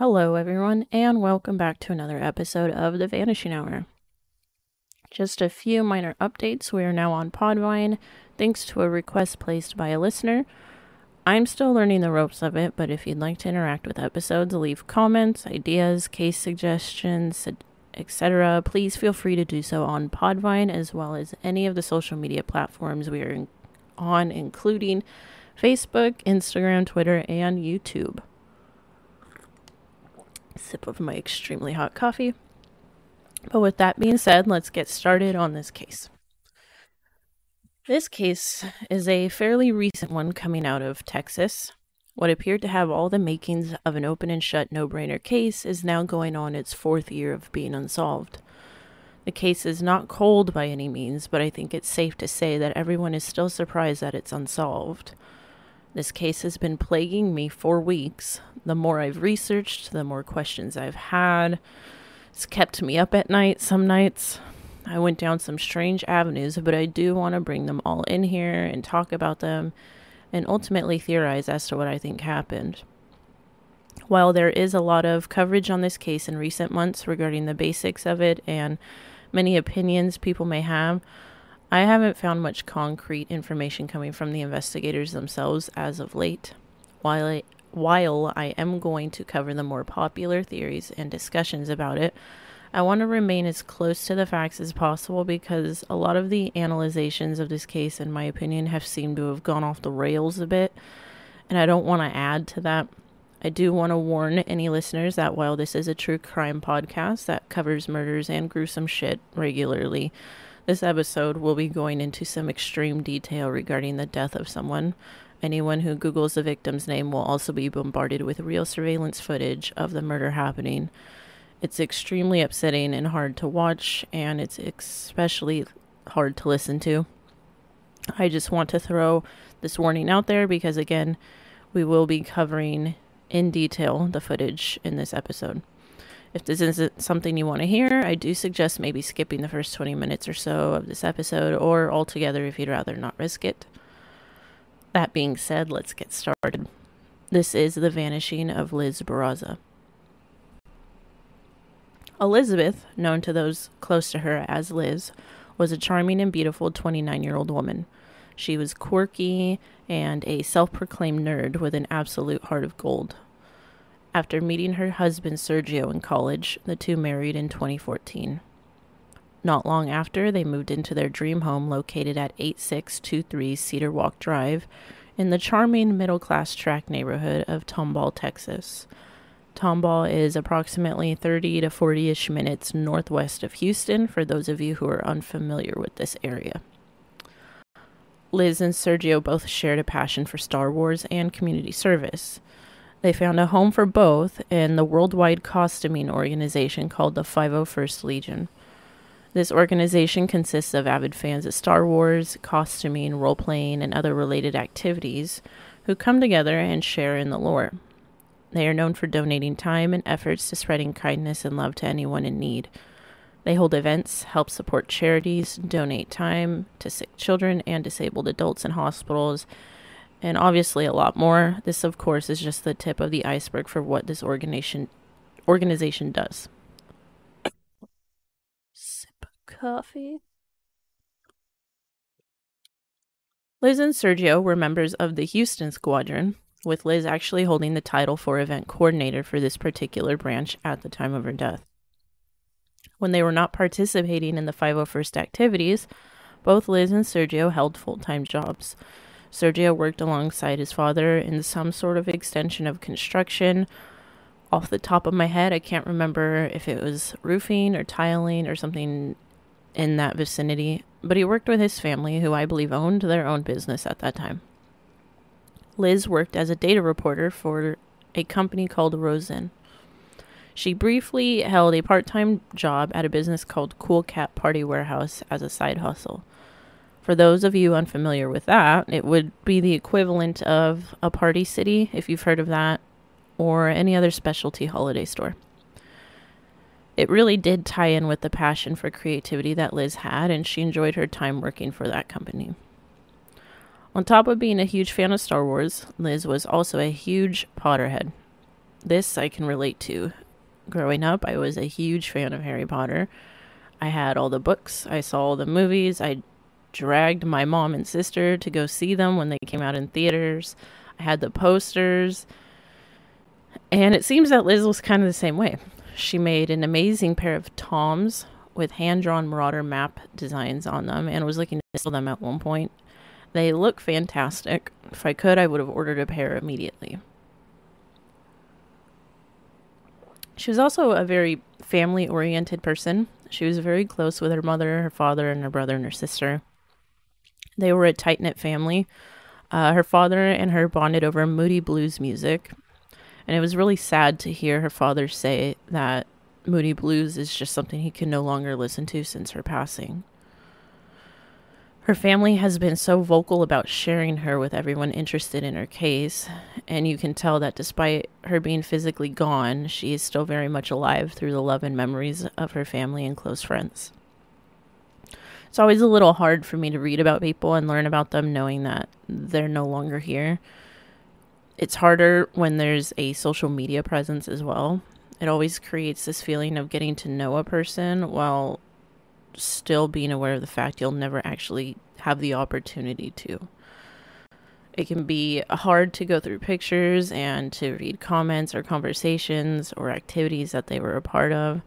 Hello, everyone, and welcome back to another episode of The Vanishing Hour. Just a few minor updates. We are now on Podbean, thanks to a request placed by a listener. I'm still learning the ropes of it, but if you'd like to interact with episodes, leave comments, ideas, case suggestions, etc., please feel free to do so on Podbean as well as any of the social media platforms we are on, including Facebook, Instagram, Twitter, and YouTube. Sip of my extremely hot coffee. But with that being said, let's get started on this case. This case is a fairly recent one coming out of Texas. What appeared to have all the makings of an open and shut no brainer case is now going on its fourth year of being unsolved. The case is not cold by any means, but I think it's safe to say that everyone is still surprised that it's unsolved. This case has been plaguing me for weeks. The more I've researched, the more questions I've had. It's kept me up at night some nights. I went down some strange avenues, but I do want to bring them all in here and talk about them and ultimately theorize as to what I think happened. While there is a lot of coverage on this case in recent months regarding the basics of it and many opinions people may have, I haven't found much concrete information coming from the investigators themselves as of late. While I, while I am going to cover the more popular theories and discussions about it, I want to remain as close to the facts as possible because a lot of the analyzations of this case, in my opinion, have seemed to have gone off the rails a bit, and I don't want to add to that. I do want to warn any listeners that while this is a true crime podcast that covers murders and gruesome shit regularly, this episode will be going into some extreme detail regarding the death of someone. Anyone who Googles the victim's name will also be bombarded with real surveillance footage of the murder happening. It's extremely upsetting and hard to watch, and it's especially hard to listen to. I just want to throw this warning out there because, again, we will be covering in detail the footage in this episode. If this isn't something you want to hear, I do suggest maybe skipping the first 20 minutes or so of this episode, or altogether if you'd rather not risk it. That being said, let's get started. This is The Vanishing of Liz Barraza. Elizabeth, known to those close to her as Liz, was a charming and beautiful 29 year old woman. She was quirky and a self proclaimed nerd with an absolute heart of gold. After meeting her husband Sergio in college, the two married in 2014. Not long after, they moved into their dream home located at 8623 Cedar Walk Drive in the charming middle class tract neighborhood of Tomball, Texas. Tomball is approximately 30 to 40 ish minutes northwest of Houston for those of you who are unfamiliar with this area. Liz and Sergio both shared a passion for Star Wars and community service. They found a home for both in the worldwide costuming organization called the 501st Legion. This organization consists of avid fans of Star Wars, costuming, role playing, and other related activities who come together and share in the lore. They are known for donating time and efforts to spreading kindness and love to anyone in need. They hold events, help support charities, donate time to sick children and disabled adults in hospitals, and obviously a lot more. This, of course, is just the tip of the iceberg for what this organization organization does. Sip of coffee. Liz and Sergio were members of the Houston Squadron, with Liz actually holding the title for event coordinator for this particular branch at the time of her death. When they were not participating in the 501st activities, both Liz and Sergio held full time jobs. Sergio worked alongside his father in some sort of extension of construction. Off the top of my head, I can't remember if it was roofing or tiling or something in that vicinity, but he worked with his family, who I believe owned their own business at that time. Liz worked as a data reporter for a company called Rosen. She briefly held a part time job at a business called Cool Cat Party Warehouse as a side hustle. For those of you unfamiliar with that, it would be the equivalent of a party city, if you've heard of that, or any other specialty holiday store. It really did tie in with the passion for creativity that Liz had, and she enjoyed her time working for that company. On top of being a huge fan of Star Wars, Liz was also a huge Potterhead. This I can relate to. Growing up, I was a huge fan of Harry Potter. I had all the books, I saw all the movies, I dragged my mom and sister to go see them when they came out in theaters. I had the posters. And it seems that Liz was kind of the same way. She made an amazing pair of Toms with hand drawn Marauder map designs on them and was looking to sell them at one point. They look fantastic. If I could, I would have ordered a pair immediately. She was also a very family oriented person. She was very close with her mother, her father, and her brother and her sister. They were a tight knit family. Uh, her father and her bonded over moody blues music. And it was really sad to hear her father say that moody blues is just something he can no longer listen to since her passing. Her family has been so vocal about sharing her with everyone interested in her case, and you can tell that despite her being physically gone, she is still very much alive through the love and memories of her family and close friends. It's always a little hard for me to read about people and learn about them knowing that they're no longer here. It's harder when there's a social media presence as well. It always creates this feeling of getting to know a person while still being aware of the fact you'll never actually have the opportunity to. It can be hard to go through pictures and to read comments or conversations or activities that they were a part of.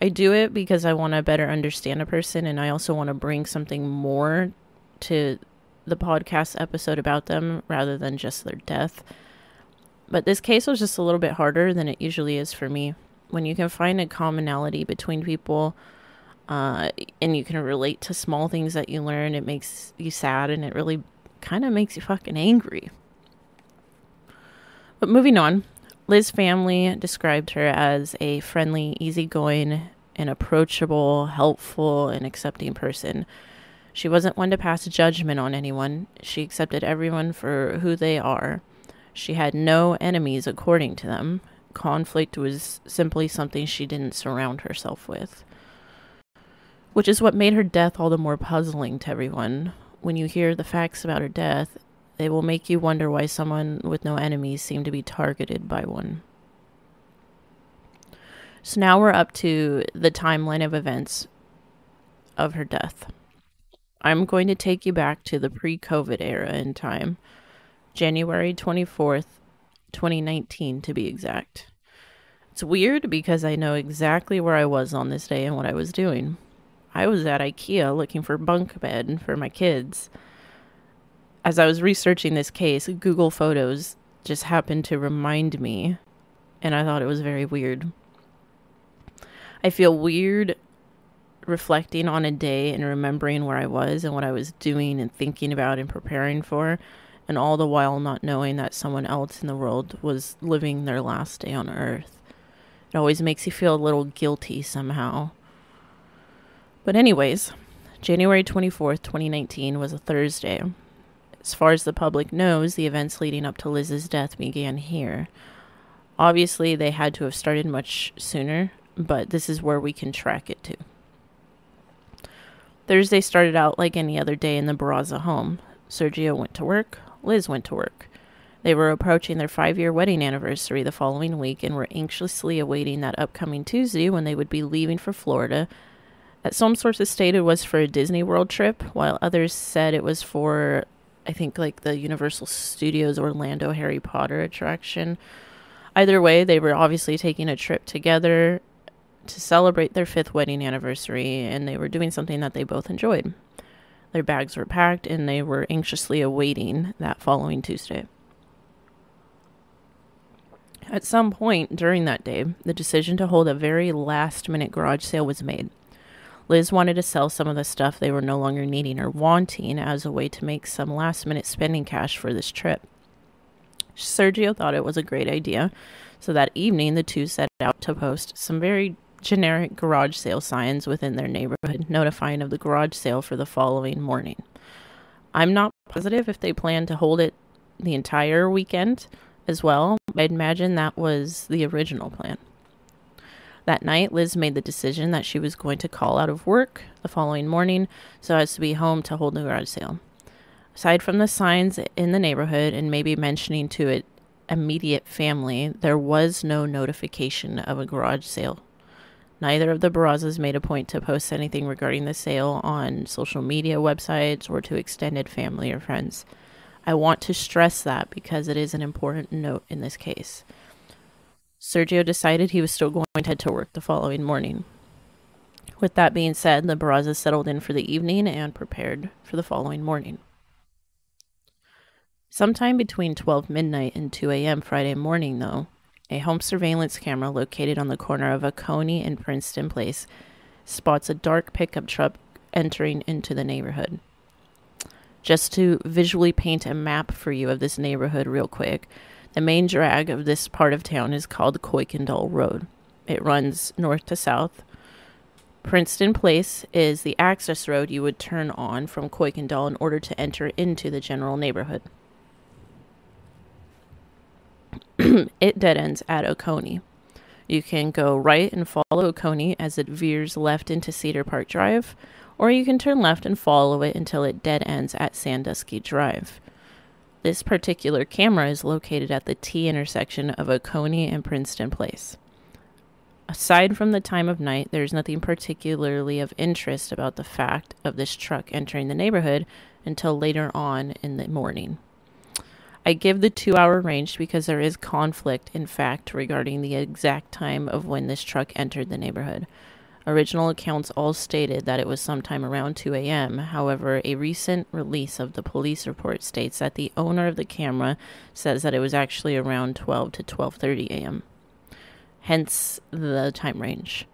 I do it because I want to better understand a person and I also want to bring something more to the podcast episode about them rather than just their death. But this case was just a little bit harder than it usually is for me. When you can find a commonality between people, uh, and you can relate to small things that you learn. It makes you sad and it really kind of makes you fucking angry. But moving on, Liz's family described her as a friendly, easygoing, and approachable, helpful, and accepting person. She wasn't one to pass judgment on anyone. She accepted everyone for who they are. She had no enemies, according to them. Conflict was simply something she didn't surround herself with which is what made her death all the more puzzling to everyone. When you hear the facts about her death, they will make you wonder why someone with no enemies seemed to be targeted by one. So now we're up to the timeline of events of her death. I'm going to take you back to the pre COVID era in time, January 24th, 2019 to be exact. It's weird because I know exactly where I was on this day and what I was doing. I was at IKEA looking for bunk bed for my kids. As I was researching this case, Google Photos just happened to remind me, and I thought it was very weird. I feel weird reflecting on a day and remembering where I was and what I was doing and thinking about and preparing for, and all the while not knowing that someone else in the world was living their last day on Earth. It always makes you feel a little guilty somehow. But, anyways, January 24th, 2019 was a Thursday. As far as the public knows, the events leading up to Liz's death began here. Obviously, they had to have started much sooner, but this is where we can track it to. Thursday started out like any other day in the Barraza home. Sergio went to work, Liz went to work. They were approaching their five year wedding anniversary the following week and were anxiously awaiting that upcoming Tuesday when they would be leaving for Florida that some sources stated was for a Disney World trip, while others said it was for, I think, like the Universal Studios Orlando Harry Potter attraction. Either way, they were obviously taking a trip together to celebrate their fifth wedding anniversary, and they were doing something that they both enjoyed. Their bags were packed, and they were anxiously awaiting that following Tuesday. At some point during that day, the decision to hold a very last minute garage sale was made. Liz wanted to sell some of the stuff they were no longer needing or wanting as a way to make some last minute spending cash for this trip. Sergio thought it was a great idea, so that evening the two set out to post some very generic garage sale signs within their neighborhood, notifying of the garage sale for the following morning. I'm not positive if they plan to hold it the entire weekend as well. I'd imagine that was the original plan. That night, Liz made the decision that she was going to call out of work the following morning so as to be home to hold the garage sale. Aside from the signs in the neighborhood and maybe mentioning to it immediate family, there was no notification of a garage sale. Neither of the Barrazas made a point to post anything regarding the sale on social media websites or to extended family or friends. I want to stress that because it is an important note in this case. Sergio decided he was still going to head to work the following morning. With that being said, the Barrazas settled in for the evening and prepared for the following morning. Sometime between 12 midnight and 2 a.m. Friday morning, though, a home surveillance camera located on the corner of Oconee and Princeton Place spots a dark pickup truck entering into the neighborhood. Just to visually paint a map for you of this neighborhood, real quick, the main drag of this part of town is called Kuykendall Road. It runs north to south. Princeton Place is the access road you would turn on from Kuykendall in order to enter into the general neighborhood. it dead ends at Oconee. You can go right and follow Oconee as it veers left into Cedar Park Drive, or you can turn left and follow it until it dead ends at Sandusky Drive. This particular camera is located at the T intersection of Oconee and Princeton Place. Aside from the time of night, there's nothing particularly of interest about the fact of this truck entering the neighborhood until later on in the morning. I give the two hour range because there is conflict, in fact, regarding the exact time of when this truck entered the neighborhood. Original accounts all stated that it was sometime around 2 a.m. However, a recent release of the police report states that the owner of the camera says that it was actually around 12 to 12:30 a.m. Hence the time range.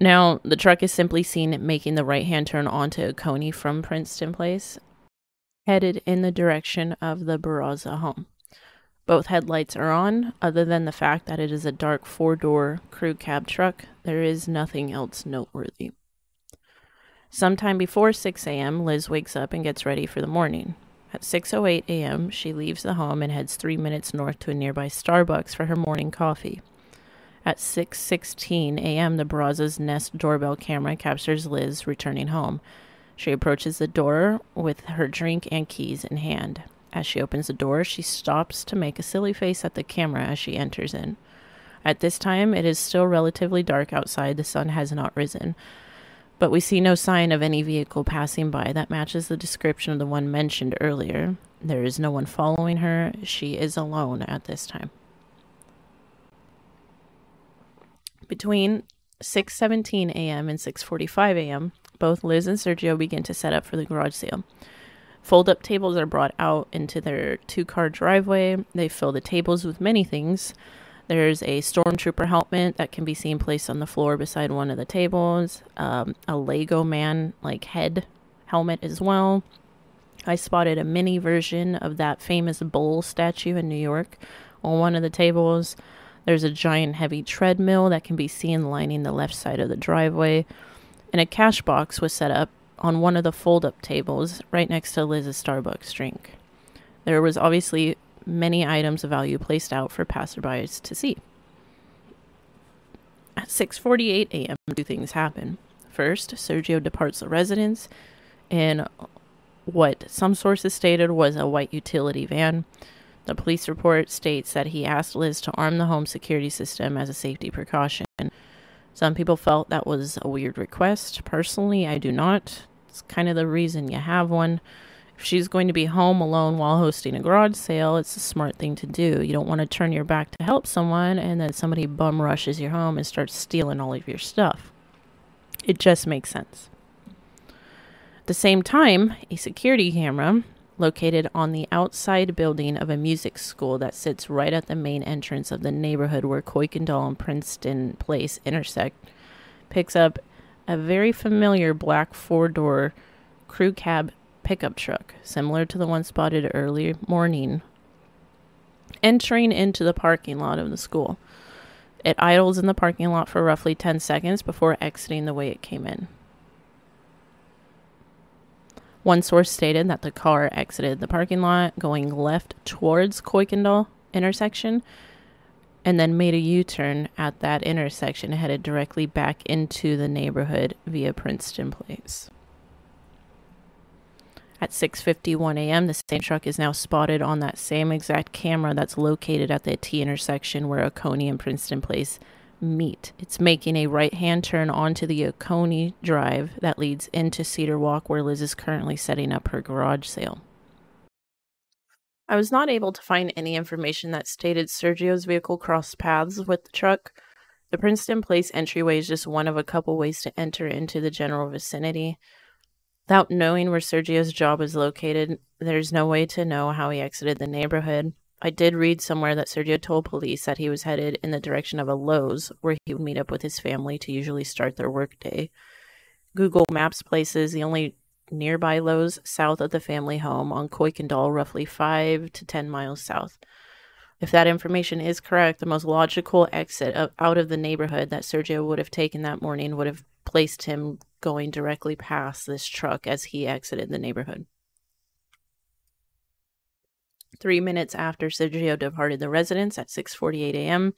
Now, the truck is simply seen making the right-hand turn onto Oconee from Princeton Place, headed in the direction of the Barraza home. Both headlights are on, other than the fact that it is a dark four door crew cab truck. There is nothing else noteworthy. Sometime before 6 a.m., Liz wakes up and gets ready for the morning. At 6:08 a.m., she leaves the home and heads 3 minutes north to a nearby Starbucks for her morning coffee. At 6:16 a.m., the Barraza's Nest doorbell camera captures Liz returning home. She approaches the door with her drink and keys in hand. As she opens the door, she stops to make a silly face at the camera as she enters in. At this time, it is still relatively dark outside. The sun has not risen. But we see no sign of any vehicle passing by that matches the description of the one mentioned earlier. There is no one following her. She is alone at this time. Between 6:17 a.m. and 6:45 a.m., both Liz and Sergio begin to set up for the garage sale. Fold up tables are brought out into their two car driveway. They fill the tables with many things. There's a stormtrooper helmet that can be seen placed on the floor beside one of the tables, um, a Lego man like head helmet as well. I spotted a mini version of that famous bull statue in New York on one of the tables. There's a giant heavy treadmill that can be seen lining the left side of the driveway, and a cash box was set up on one of the fold up tables right next to Liz's Starbucks drink. There was obviously many items of value placed out for passerbys to see. At 6:48 a.m., two things happen. First, Sergio departs the residence in what some sources stated was a white utility van. The police report states that he asked Liz to arm the home security system as a safety precaution. Some people felt that was a weird request. Personally, I do not. It's kind of the reason you have one. If she's going to be home alone while hosting a garage sale, it's a smart thing to do. You don't want to turn your back to help someone and then somebody bum rushes your home and starts stealing all of your stuff. It just makes sense. At the same time, a security camera located on the outside building of a music school that sits right at the main entrance of the neighborhood where Kuykendall and Princeton Place intersect, picks up a very familiar black four door crew cab pickup truck, similar to the one spotted early morning, entering into the parking lot of the school. It idles in the parking lot for roughly 10 seconds before exiting the way it came in. One source stated that the car exited the parking lot going left towards Kuykendall intersection and then made a U turn at that intersection headed directly back into the neighborhood via Princeton Place. At 6:51 a.m., the same truck is now spotted on that same exact camera that's located at the T intersection where Oconee and Princeton Place meet. It's making a right-hand turn onto the Oconee Drive that leads into Cedar Walk where Liz is currently setting up her garage sale. I was not able to find any information that stated Sergio's vehicle crossed paths with the truck. The Princeton Place entryway is just one of a couple ways to enter into the general vicinity. Without knowing where Sergio's job is located, there's no way to know how he exited the neighborhood. I did read somewhere that Sergio told police that he was headed in the direction of a Lowe's where he would meet up with his family to usually start their workday. Google Maps places the only nearby Lowe's south of the family home on Kuykendall, roughly 5 to 10 miles south. If that information is correct, the most logical exit of, out of the neighborhood that Sergio would have taken that morning would have placed him going directly past this truck as he exited the neighborhood. Three minutes after Sergio departed the residence at 6:48 a.m.,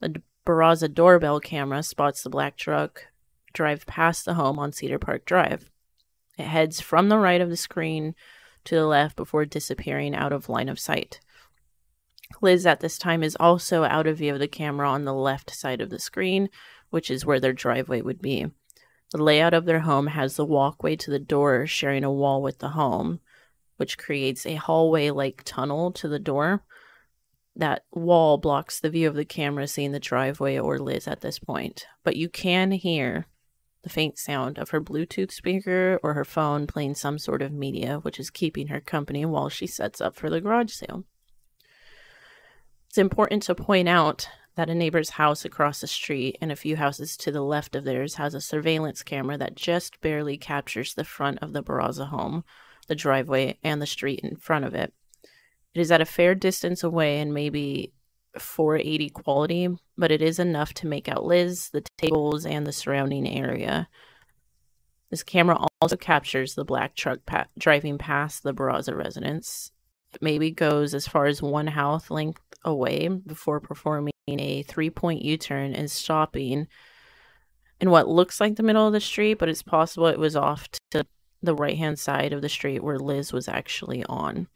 the Barraza doorbell camera spots the black truck drive past the home on Cedar Park Drive. It heads from the right of the screen to the left before disappearing out of line of sight. Liz at this time is also out of view of the camera on the left side of the screen, which is where their driveway would be. The layout of their home has the walkway to the door sharing a wall with the home, which creates a hallway like tunnel to the door. That wall blocks the view of the camera seeing the driveway or Liz at this point, but you can hear the faint sound of her Bluetooth speaker or her phone playing some sort of media, which is keeping her company while she sets up for the garage sale. It's important to point out that a neighbor's house across the street and a few houses to the left of theirs has a surveillance camera that just barely captures the front of the Barraza home, the driveway, and the street in front of it. It is at a fair distance away and maybe 480 quality, but it is enough to make out Liz, the tables, and the surrounding area. This camera also captures the black truck pa- driving past the Barraza residence. It maybe goes as far as one house length away before performing a three point U turn and stopping in what looks like the middle of the street, but it's possible it was off to the right hand side of the street where Liz was actually on.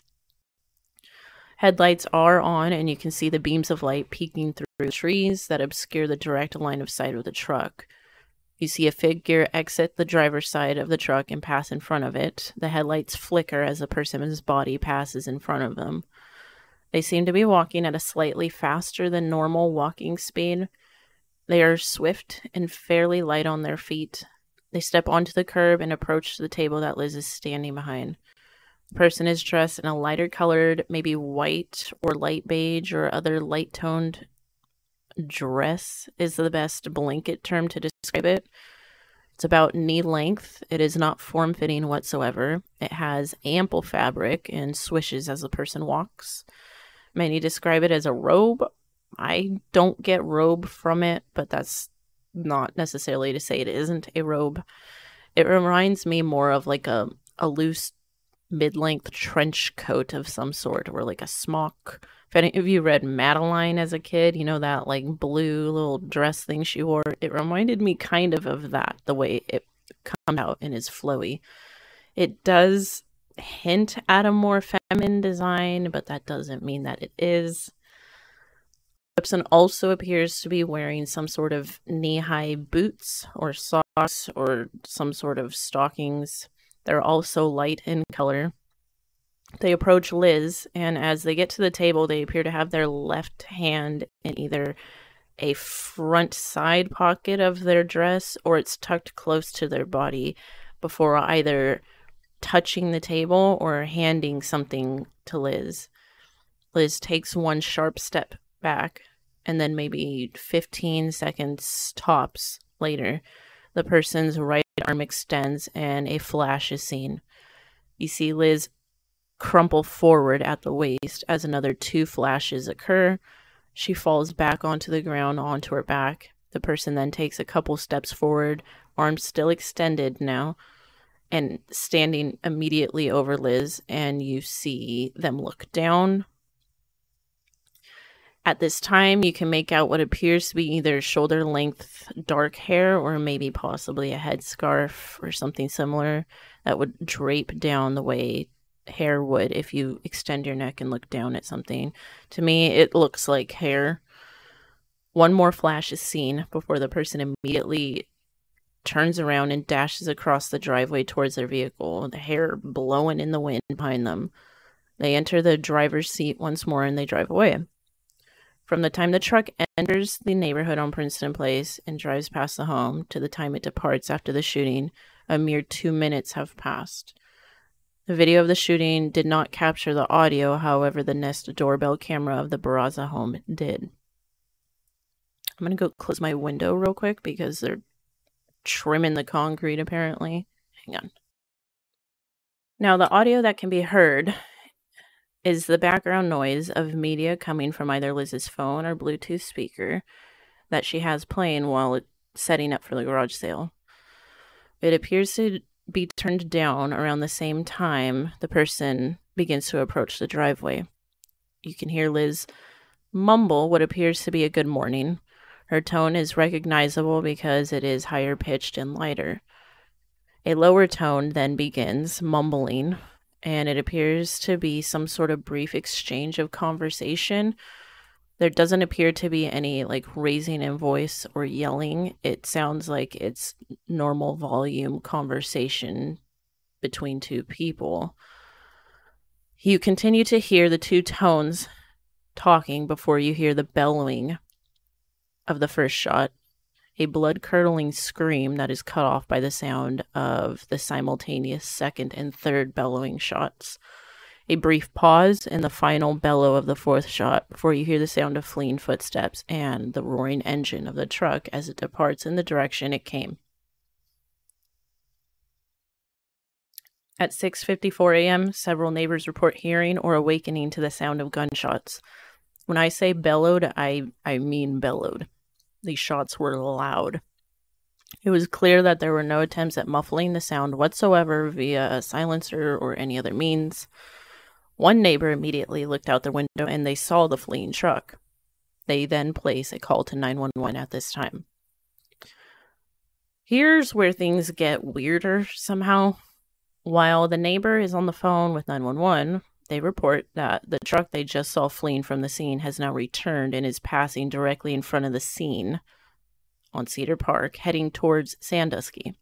Headlights are on, and you can see the beams of light peeking through the trees that obscure the direct line of sight of the truck. You see a figure exit the driver's side of the truck and pass in front of it. The headlights flicker as a person's body passes in front of them. They seem to be walking at a slightly faster than normal walking speed. They are swift and fairly light on their feet. They step onto the curb and approach the table that Liz is standing behind. Person is dressed in a lighter colored, maybe white or light beige or other light toned dress, is the best blanket term to describe it. It's about knee length. It is not form fitting whatsoever. It has ample fabric and swishes as the person walks. Many describe it as a robe. I don't get robe from it, but that's not necessarily to say it isn't a robe. It reminds me more of like a, a loose mid-length trench coat of some sort or like a smock. If any of you read madeline as a kid you know that like blue little dress thing she wore? It reminded me kind of of that the way it comes out and is flowy. It does hint at a more feminine design but that doesn't mean that it is. Gibson also appears to be wearing some sort of knee-high boots or socks or some sort of stockings they're also light in color. They approach Liz, and as they get to the table, they appear to have their left hand in either a front side pocket of their dress or it's tucked close to their body before either touching the table or handing something to Liz. Liz takes one sharp step back, and then maybe 15 seconds tops later, the person's right arm extends and a flash is seen. You see Liz crumple forward at the waist as another two flashes occur. She falls back onto the ground onto her back. The person then takes a couple steps forward, arms still extended now, and standing immediately over Liz, and you see them look down. At this time, you can make out what appears to be either shoulder length dark hair or maybe possibly a headscarf or something similar that would drape down the way hair would if you extend your neck and look down at something. To me, it looks like hair. One more flash is seen before the person immediately turns around and dashes across the driveway towards their vehicle, the hair blowing in the wind behind them. They enter the driver's seat once more and they drive away. From the time the truck enters the neighborhood on Princeton Place and drives past the home to the time it departs after the shooting, a mere two minutes have passed. The video of the shooting did not capture the audio, however, the Nest doorbell camera of the Barraza home did. I'm to go close my window real quick because they're trimming the concrete apparently. Hang on. Now, the audio that can be heard is the background noise of media coming from either Liz's phone or Bluetooth speaker that she has playing while setting up for the garage sale. It appears to be turned down around the same time the person begins to approach the driveway. You can hear Liz mumble what appears to be a good morning. Her tone is recognizable because it is higher pitched and lighter. A lower tone then begins, mumbling, and it appears to be some sort of brief exchange of conversation. There doesn't appear to be any like raising in voice or yelling. It sounds like it's normal volume conversation between two people. You continue to hear the two tones talking before you hear the bellowing of the first shot, a blood curdling scream that is cut off by the sound of the simultaneous second and third bellowing shots. A brief pause and the final bellow of the fourth shot before you hear the sound of fleeing footsteps and the roaring engine of the truck as it departs in the direction it came. At 6:54 a.m., several neighbors report hearing or awakening to the sound of gunshots. When I say bellowed, I I mean bellowed. These shots were loud. It was clear that there were no attempts at muffling the sound whatsoever via a silencer or any other means. One neighbor immediately looked out the window and they saw the fleeing truck. They then place a call to 911 at this time. Here's where things get weirder somehow. While the neighbor is on the phone with 911, they report that the truck they just saw fleeing from the scene has now returned and is passing directly in front of the scene on Cedar Park, heading towards Sandusky.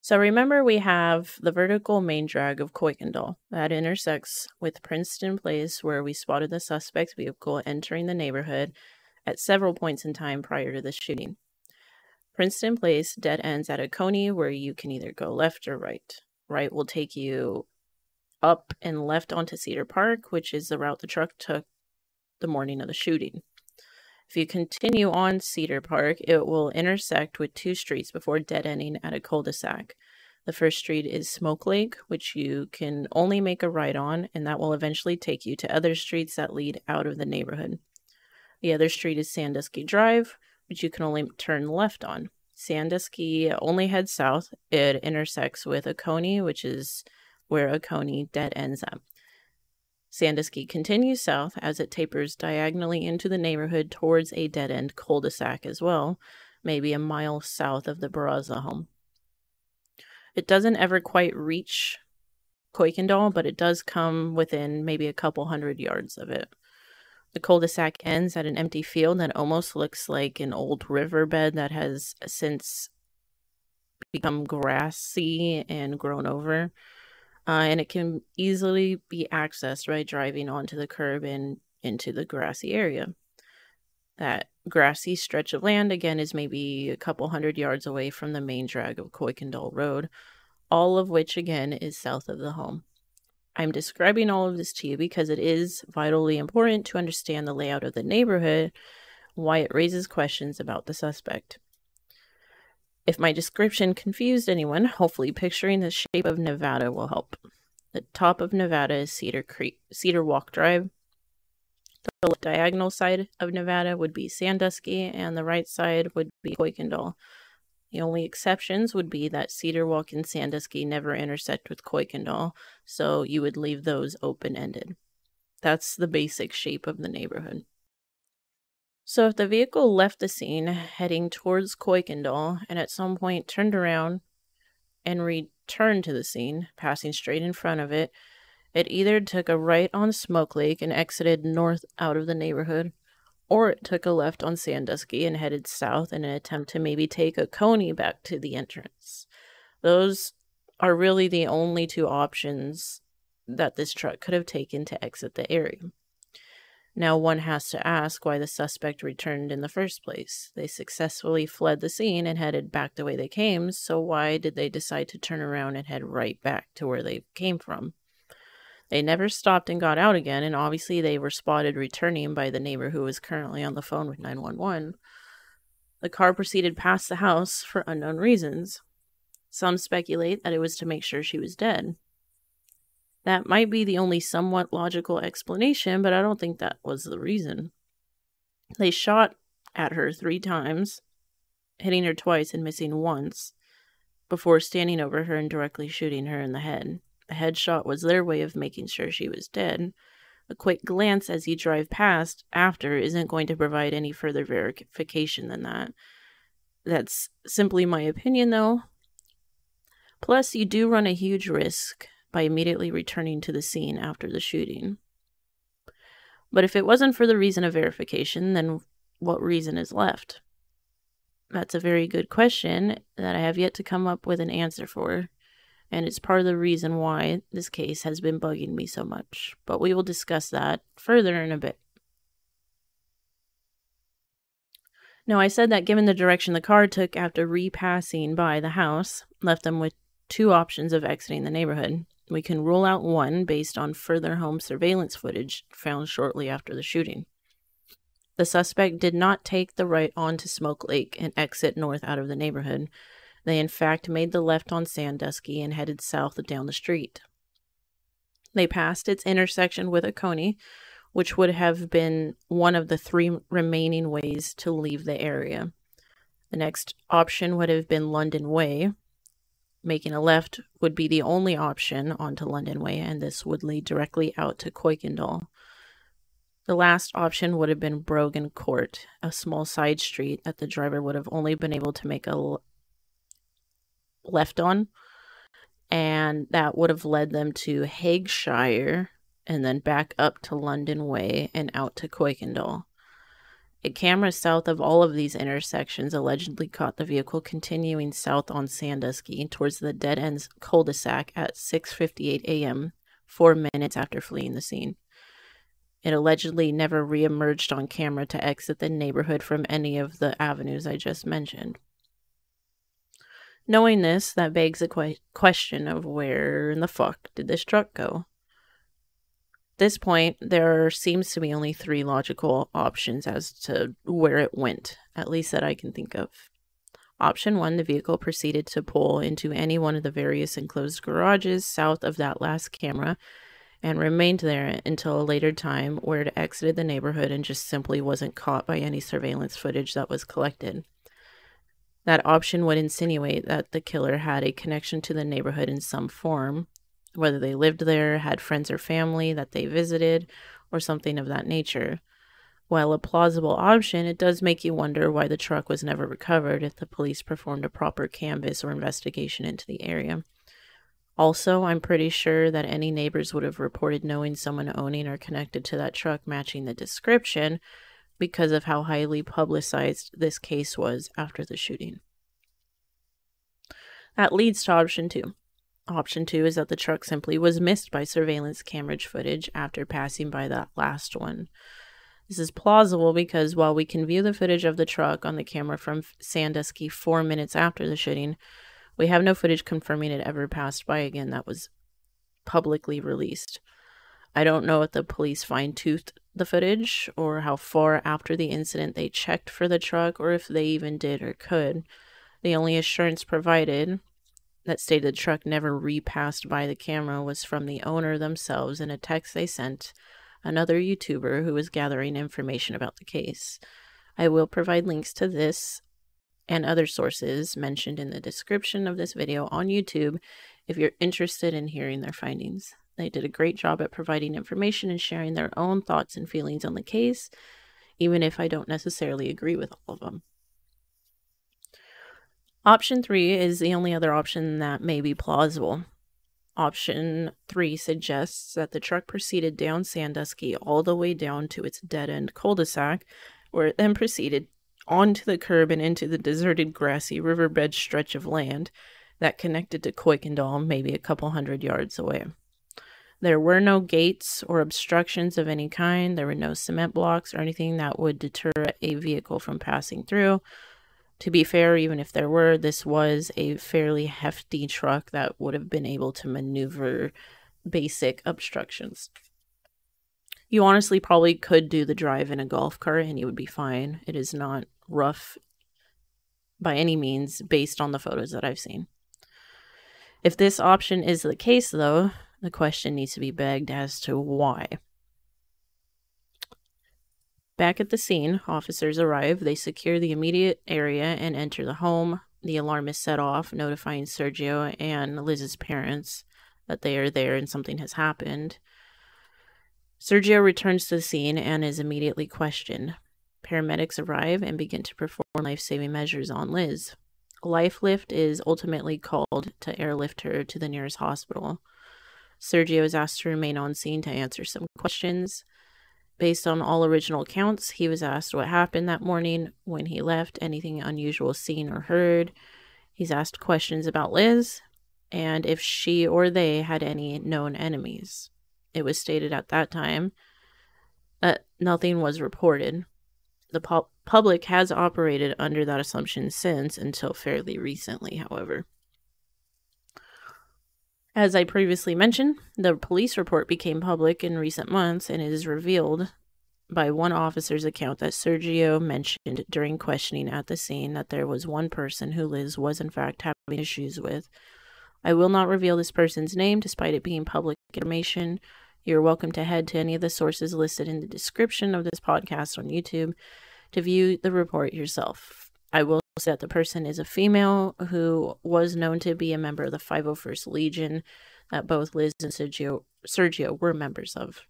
So remember, we have the vertical main drag of Kuykendall that intersects with Princeton Place, where we spotted the suspect's vehicle entering the neighborhood at several points in time prior to the shooting. Princeton Place dead ends at Oconee where you can either go left or right. Right will take you up and left onto Cedar Park, which is the route the truck took the morning of the shooting. If you continue on Cedar Park, it will intersect with two streets before dead ending at a cul de sac. The first street is Smoke Lake, which you can only make a right on, and that will eventually take you to other streets that lead out of the neighborhood. The other street is Sandusky Drive, which you can only turn left on. Sandusky only heads south. It intersects with Oconee, which is where Oconee dead ends up. Sandusky continues south as it tapers diagonally into the neighborhood towards a dead end cul de sac as well, maybe a mile south of the Barraza home. It doesn't ever quite reach Kuykendall, but it does come within maybe a couple hundred yards of it. The cul de sac ends at an empty field that almost looks like an old riverbed that has since become grassy and grown over uh, and it can easily be accessed by driving onto the curb and into the grassy area. That grassy stretch of land, again, is maybe a couple hundred yards away from the main drag of Kuykendall Road, all of which, again, is south of the home. I'm describing all of this to you because it is vitally important to understand the layout of the neighborhood, why it raises questions about the suspect. If my description confused anyone, hopefully picturing the shape of Nevada will help. The top of Nevada is Cedar Creek, Cedar Walk Drive. The diagonal side of Nevada would be Sandusky, and the right side would be Kuykendall. The only exceptions would be that Cedar Walk and Sandusky never intersect with Kuykendall, so you would leave those open ended. That's the basic shape of the neighborhood. So, if the vehicle left the scene heading towards Kuykendall and at some point turned around and returned to the scene, passing straight in front of it, it either took a right on Smoke Lake and exited north out of the neighborhood, or it took a left on Sandusky and headed south in an attempt to maybe take Oconee back to the entrance. Those are really the only two options that this truck could have taken to exit the area. Now, one has to ask why the suspect returned in the first place. They successfully fled the scene and headed back the way they came, so why did they decide to turn around and head right back to where they came from? They never stopped and got out again, and obviously they were spotted returning by the neighbor who was currently on the phone with 911. The car proceeded past the house for unknown reasons. Some speculate that it was to make sure she was dead. That might be the only somewhat logical explanation, but I don't think that was the reason. They shot at her three times, hitting her twice and missing once, before standing over her and directly shooting her in the head. The headshot was their way of making sure she was dead. A quick glance as you drive past after isn't going to provide any further verification than that. That's simply my opinion, though. Plus, you do run a huge risk by immediately returning to the scene after the shooting. But if it wasn't for the reason of verification, then what reason is left? That's a very good question that I have yet to come up with an answer for, and it's part of the reason why this case has been bugging me so much. But we will discuss that further in a bit. Now, I said that given the direction the car took after repassing by the house, left them with two options of exiting the neighborhood. We can rule out one based on further home surveillance footage found shortly after the shooting. The suspect did not take the right onto Smoke Lake and exit north out of the neighborhood. They, in fact, made the left on Sandusky and headed south down the street. They passed its intersection with Oconee, which would have been one of the three remaining ways to leave the area. The next option would have been London Way, Making a left would be the only option onto London Way, and this would lead directly out to Kuykendall. The last option would have been Brogan Court, a small side street that the driver would have only been able to make a left on, and that would have led them to Haggshire and then back up to London Way and out to Kuykendall. A camera south of all of these intersections allegedly caught the vehicle continuing south on Sandusky towards the dead end cul-de-sac at 6:58 a.m., 4 minutes after fleeing the scene. It allegedly never reemerged on camera to exit the neighborhood from any of the avenues I just mentioned. Knowing this, that begs the que- question of where in the fuck did this truck go? This point, there seems to be only three logical options as to where it went, at least that I can think of. Option one the vehicle proceeded to pull into any one of the various enclosed garages south of that last camera and remained there until a later time where it exited the neighborhood and just simply wasn't caught by any surveillance footage that was collected. That option would insinuate that the killer had a connection to the neighborhood in some form, whether they lived there, had friends or family that they visited, or something of that nature. While a plausible option, it does make you wonder why the truck was never recovered if the police performed a proper canvass or investigation into the area. Also, I'm pretty sure that any neighbors would have reported knowing someone owning or connected to that truck matching the description because of how highly publicized this case was after the shooting. That leads to option two. Option two is that the truck simply was missed by surveillance camera footage after passing by that last one. This is plausible because while we can view the footage of the truck on the camera from Sandusky four minutes after the shooting, we have no footage confirming it ever passed by again that was publicly released. I don't know if the police fine toothed the footage or how far after the incident they checked for the truck or if they even did or could. The only assurance provided that stated the truck never repassed by the camera was from the owner themselves in a text they sent another YouTuber who was gathering information about the case. I will provide links to this and other sources mentioned in the description of this video on YouTube if you're interested in hearing their findings. They did a great job at providing information and sharing their own thoughts and feelings on the case. even if I don't necessarily agree with all of them. Option three is the only other option that may be plausible. Option three suggests that the truck proceeded down Sandusky all the way down to its dead end cul de sac, where it then proceeded onto the curb and into the deserted grassy riverbed stretch of land that connected to Kuykendall, maybe a couple hundred yards away. There were no gates or obstructions of any kind. There were no cement blocks or anything that would deter a vehicle from passing through. To be fair, even if there were, this was a fairly hefty truck that would have been able to maneuver basic obstructions. You honestly probably could do the drive in a golf cart and you would be fine. It is not rough by any means based on the photos that I've seen. If this option is the case, though, the question needs to be begged as to why. Back at the scene, officers arrive. They secure the immediate area and enter the home. The alarm is set off, notifying Sergio and Liz's parents that they are there and something has happened. Sergio returns to the scene and is immediately questioned. Paramedics arrive and begin to perform life saving measures on Liz. Life Flight is ultimately called to airlift her to the nearest hospital. Sergio is asked to remain on scene to answer some questions. Based on all original accounts, he was asked what happened that morning when he left, anything unusual seen or heard. He's asked questions about Liz and if she or they had any known enemies. It was stated at that time that nothing was reported. The pu- public has operated under that assumption since until fairly recently, however. As I previously mentioned, the police report became public in recent months and it is revealed by one officer's account that Sergio mentioned during questioning at the scene that there was one person who Liz was in fact having issues with. I will not reveal this person's name despite it being public information. You're welcome to head to any of the sources listed in the description of this podcast on YouTube to view the report yourself. I will that the person is a female who was known to be a member of the 501st Legion that both Liz and Sergio, Sergio were members of.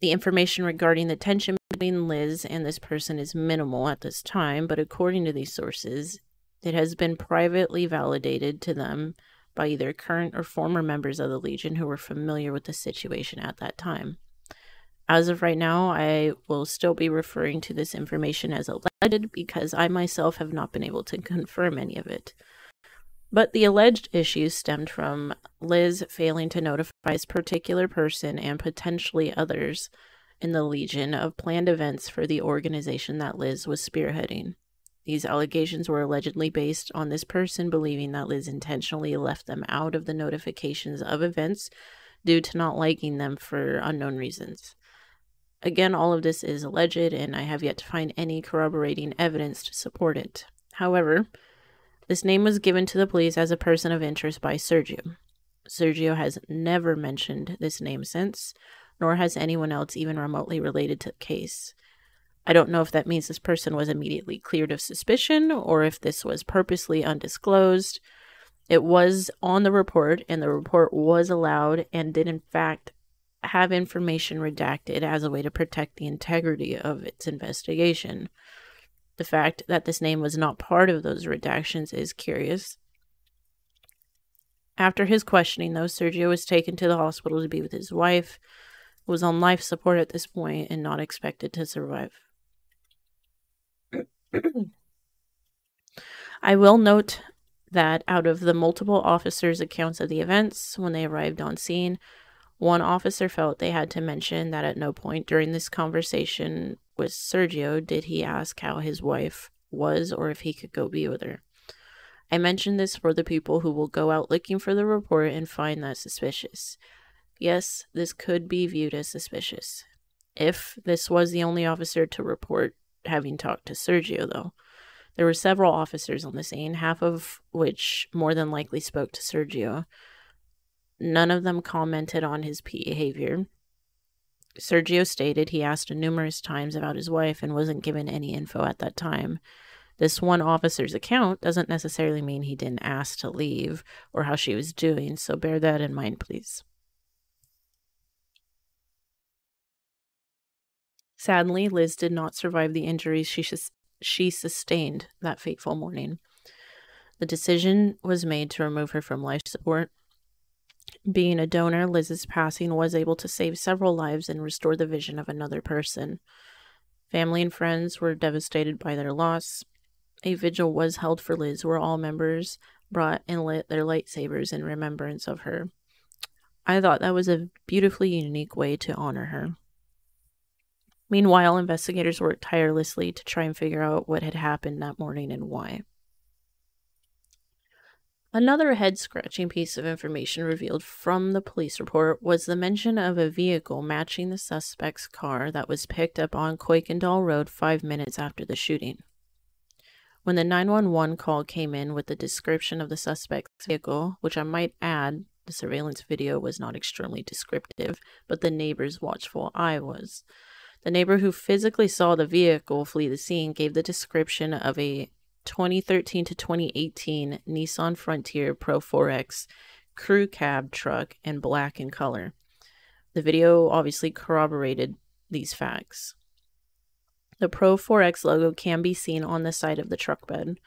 The information regarding the tension between Liz and this person is minimal at this time, but according to these sources, it has been privately validated to them by either current or former members of the Legion who were familiar with the situation at that time. As of right now, I will still be referring to this information as alleged because I myself have not been able to confirm any of it. But the alleged issues stemmed from Liz failing to notify this particular person and potentially others in the Legion of planned events for the organization that Liz was spearheading. These allegations were allegedly based on this person believing that Liz intentionally left them out of the notifications of events due to not liking them for unknown reasons. Again, all of this is alleged, and I have yet to find any corroborating evidence to support it. However, this name was given to the police as a person of interest by Sergio. Sergio has never mentioned this name since, nor has anyone else even remotely related to the case. I don't know if that means this person was immediately cleared of suspicion or if this was purposely undisclosed. It was on the report, and the report was allowed and did, in fact, have information redacted as a way to protect the integrity of its investigation. The fact that this name was not part of those redactions is curious. After his questioning, though, Sergio was taken to the hospital to be with his wife, was on life support at this point, and not expected to survive. I will note that out of the multiple officers' accounts of the events when they arrived on scene, one officer felt they had to mention that at no point during this conversation with Sergio did he ask how his wife was or if he could go be with her. I mention this for the people who will go out looking for the report and find that suspicious. Yes, this could be viewed as suspicious. If this was the only officer to report having talked to Sergio, though. There were several officers on the scene, half of which more than likely spoke to Sergio. None of them commented on his behavior. Sergio stated he asked numerous times about his wife and wasn't given any info at that time. This one officer's account doesn't necessarily mean he didn't ask to leave or how she was doing, so bear that in mind, please. Sadly, Liz did not survive the injuries she, she sustained that fateful morning. The decision was made to remove her from life support. Being a donor, Liz's passing was able to save several lives and restore the vision of another person. Family and friends were devastated by their loss. A vigil was held for Liz where all members brought and lit their lightsabers in remembrance of her. I thought that was a beautifully unique way to honor her. Meanwhile, investigators worked tirelessly to try and figure out what had happened that morning and why. Another head scratching piece of information revealed from the police report was the mention of a vehicle matching the suspect's car that was picked up on Kuykendall Road five minutes after the shooting. When the 911 call came in with the description of the suspect's vehicle, which I might add, the surveillance video was not extremely descriptive, but the neighbor's watchful eye was. The neighbor who physically saw the vehicle flee the scene gave the description of a 2013 to 2018 Nissan Frontier Pro 4X crew cab truck in black in color. The video obviously corroborated these facts. The Pro 4X logo can be seen on the side of the truck bed.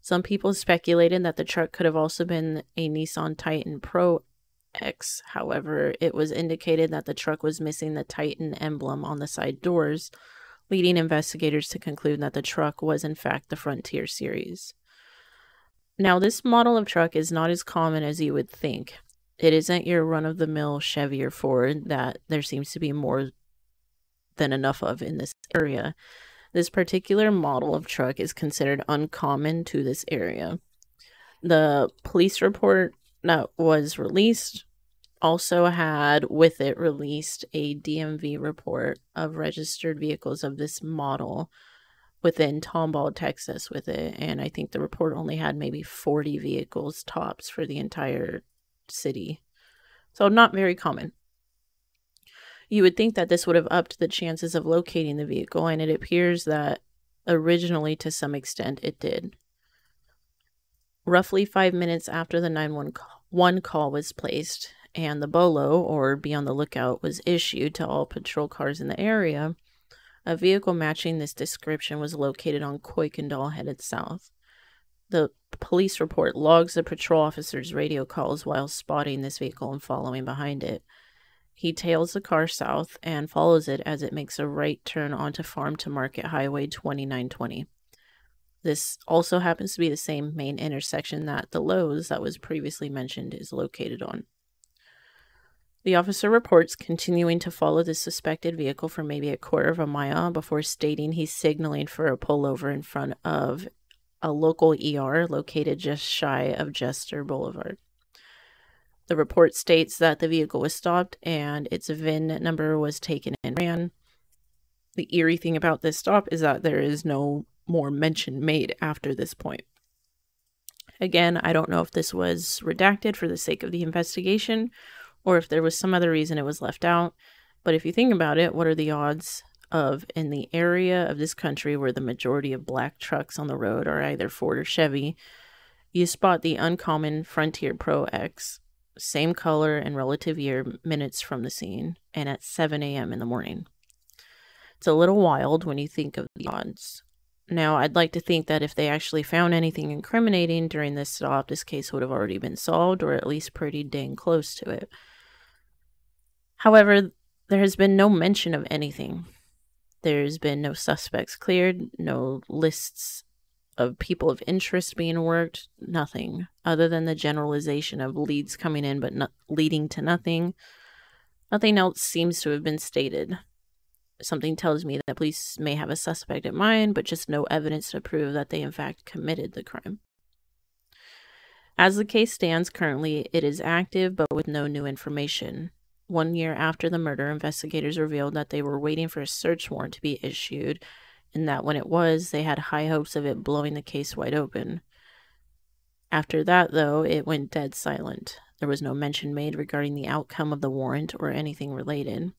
Some people speculated that the truck could have also been a Nissan Titan Pro X. However, it was indicated that the truck was missing the Titan emblem on the side doors, leading investigators to conclude that the truck was in fact the Frontier series. Now, this model of truck is not as common as you would think. It isn't your run of the mill Chevy or Ford that there seems to be more than enough of in this area. This particular model of truck is considered uncommon to this area. The police report that was released also had with it released a DMV report of registered vehicles of this model within Tomball, Texas, with it. And I think the report only had maybe 40 vehicles tops for the entire city. So, not very common. You would think that this would have upped the chances of locating the vehicle, and it appears that originally, to some extent, it did. Roughly five minutes after the 911 call was placed and the BOLO, or be on the lookout, was issued to all patrol cars in the area, a vehicle matching this description was located on Kuykendall headed south. The police report logs the patrol officer's radio calls while spotting this vehicle and following behind it. He tails the car south and follows it as it makes a right turn onto Farm to Market Highway 2920. This also happens to be the same main intersection that the Lowe's that was previously mentioned is located on. The officer reports continuing to follow the suspected vehicle for maybe a quarter of a mile before stating he's signaling for a pullover in front of a local ER located just shy of Jester Boulevard. The report states that the vehicle was stopped and its VIN number was taken and ran. The eerie thing about this stop is that there is no more mention made after this point. Again, I don't know if this was redacted for the sake of the investigation or if there was some other reason it was left out. But if you think about it, what are the odds of in the area of this country where the majority of black trucks on the road are either Ford or Chevy, you spot the uncommon Frontier Pro X same color and relative year minutes from the scene, and at 7 a.m. in the morning. It's a little wild when you think of the odds. Now, I'd like to think that if they actually found anything incriminating during this stop, this case would have already been solved, or at least pretty dang close to it. However, there has been no mention of anything. There's been no suspects cleared, no lists of people of interest being worked, nothing other than the generalization of leads coming in but not leading to nothing. Nothing else seems to have been stated. Something tells me that police may have a suspect in mind, but just no evidence to prove that they in fact committed the crime. As the case stands currently, it is active but with no new information. One year after the murder, investigators revealed that they were waiting for a search warrant to be issued and that when it was, they had high hopes of it blowing the case wide open. After that, though, it went dead silent. There was no mention made regarding the outcome of the warrant or anything related.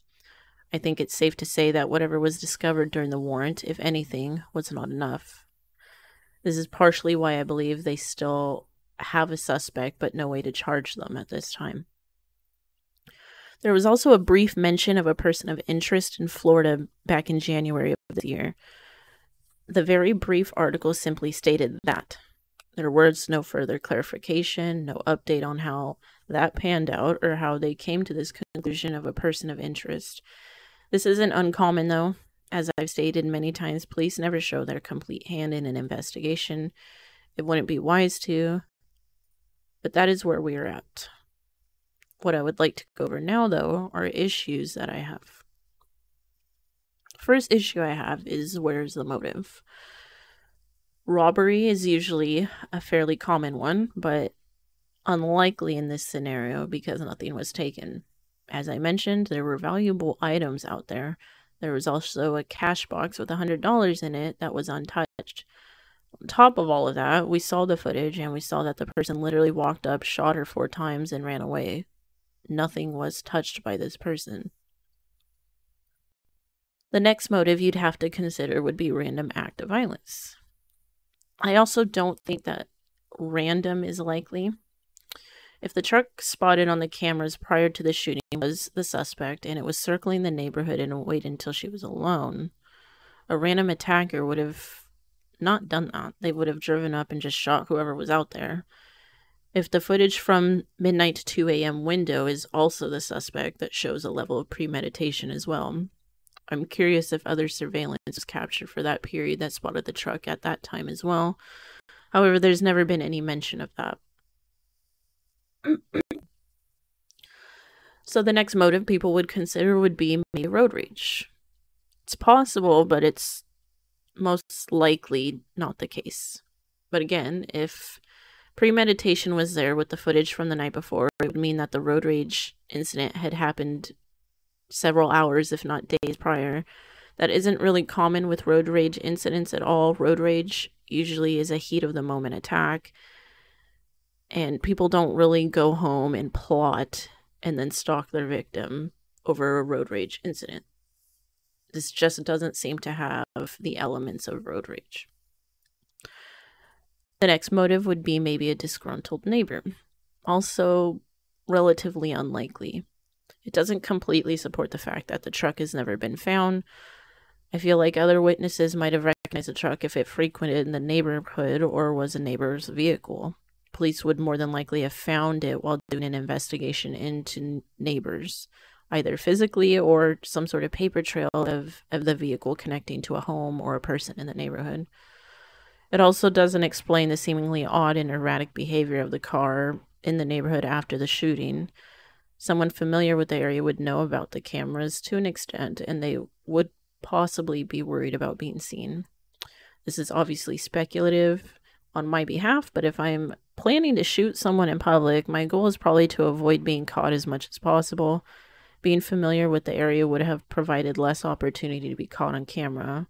I think it's safe to say that whatever was discovered during the warrant, if anything, was not enough. This is partially why I believe they still have a suspect, but no way to charge them at this time. There was also a brief mention of a person of interest in Florida back in January of this year. The very brief article simply stated that. There was no further clarification, no update on how that panned out or how they came to this conclusion of a person of interest. This isn't uncommon, though. As I've stated many times, police never show their complete hand in an investigation. It wouldn't be wise to, but that is where we are at. What I would like to go over now, though, are issues that I have. First issue I have is where's the motive? Robbery is usually a fairly common one, but unlikely in this scenario because nothing was taken. As I mentioned, there were valuable items out there. There was also a cash box with a $100 in it that was untouched. On top of all of that, we saw the footage and we saw that the person literally walked up, shot her four times, and ran away nothing was touched by this person. The next motive you'd have to consider would be random act of violence. I also don't think that random is likely. If the truck spotted on the cameras prior to the shooting was the suspect and it was circling the neighborhood and waited until she was alone, a random attacker would have not done that. They would have driven up and just shot whoever was out there. If the footage from midnight to 2 a.m. window is also the suspect, that shows a level of premeditation as well. I'm curious if other surveillance was captured for that period that spotted the truck at that time as well. However, there's never been any mention of that. So the next motive people would consider would be maybe road rage. It's possible, but it's most likely not the case. But again, if premeditation was there with the footage from the night before, it would mean that the road rage incident had happened several hours, if not days prior. That isn't really common with road rage incidents at all. Road rage usually is a heat of the moment attack, and people don't really go home and plot and then stalk their victim over a road rage incident. This just doesn't seem to have the elements of road rage. The next motive would be maybe a disgruntled neighbor. Also, relatively unlikely. It doesn't completely support the fact that the truck has never been found. I feel like other witnesses might have recognized the truck if it frequented the neighborhood or was a neighbor's vehicle. Police would more than likely have found it while doing an investigation into neighbors, either physically or some sort of paper trail of, of the vehicle connecting to a home or a person in the neighborhood. It also doesn't explain the seemingly odd and erratic behavior of the car in the neighborhood after the shooting. Someone familiar with the area would know about the cameras to an extent, and they would possibly be worried about being seen. This is obviously speculative on my behalf, but if I'm planning to shoot someone in public, my goal is probably to avoid being caught as much as possible. Being familiar with the area would have provided less opportunity to be caught on camera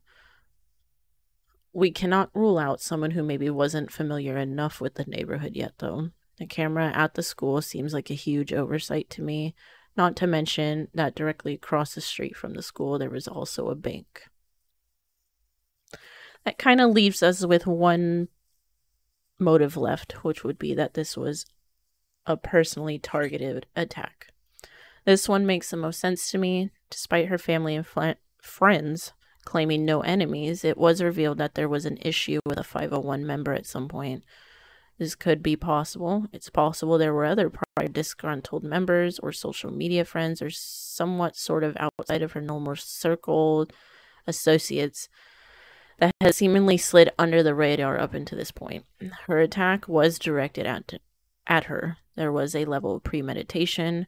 we cannot rule out someone who maybe wasn't familiar enough with the neighborhood yet, though. The camera at the school seems like a huge oversight to me, not to mention that directly across the street from the school there was also a bank. That kind of leaves us with one motive left, which would be that this was a personally targeted attack. This one makes the most sense to me, despite her family and fl- friends claiming no enemies, it was revealed that there was an issue with a 501 member at some point. This could be possible. It's possible there were other prior disgruntled members or social media friends or somewhat sort of outside of her normal circle associates that has seemingly slid under the radar up until this point. Her attack was directed at at her. There was a level of premeditation.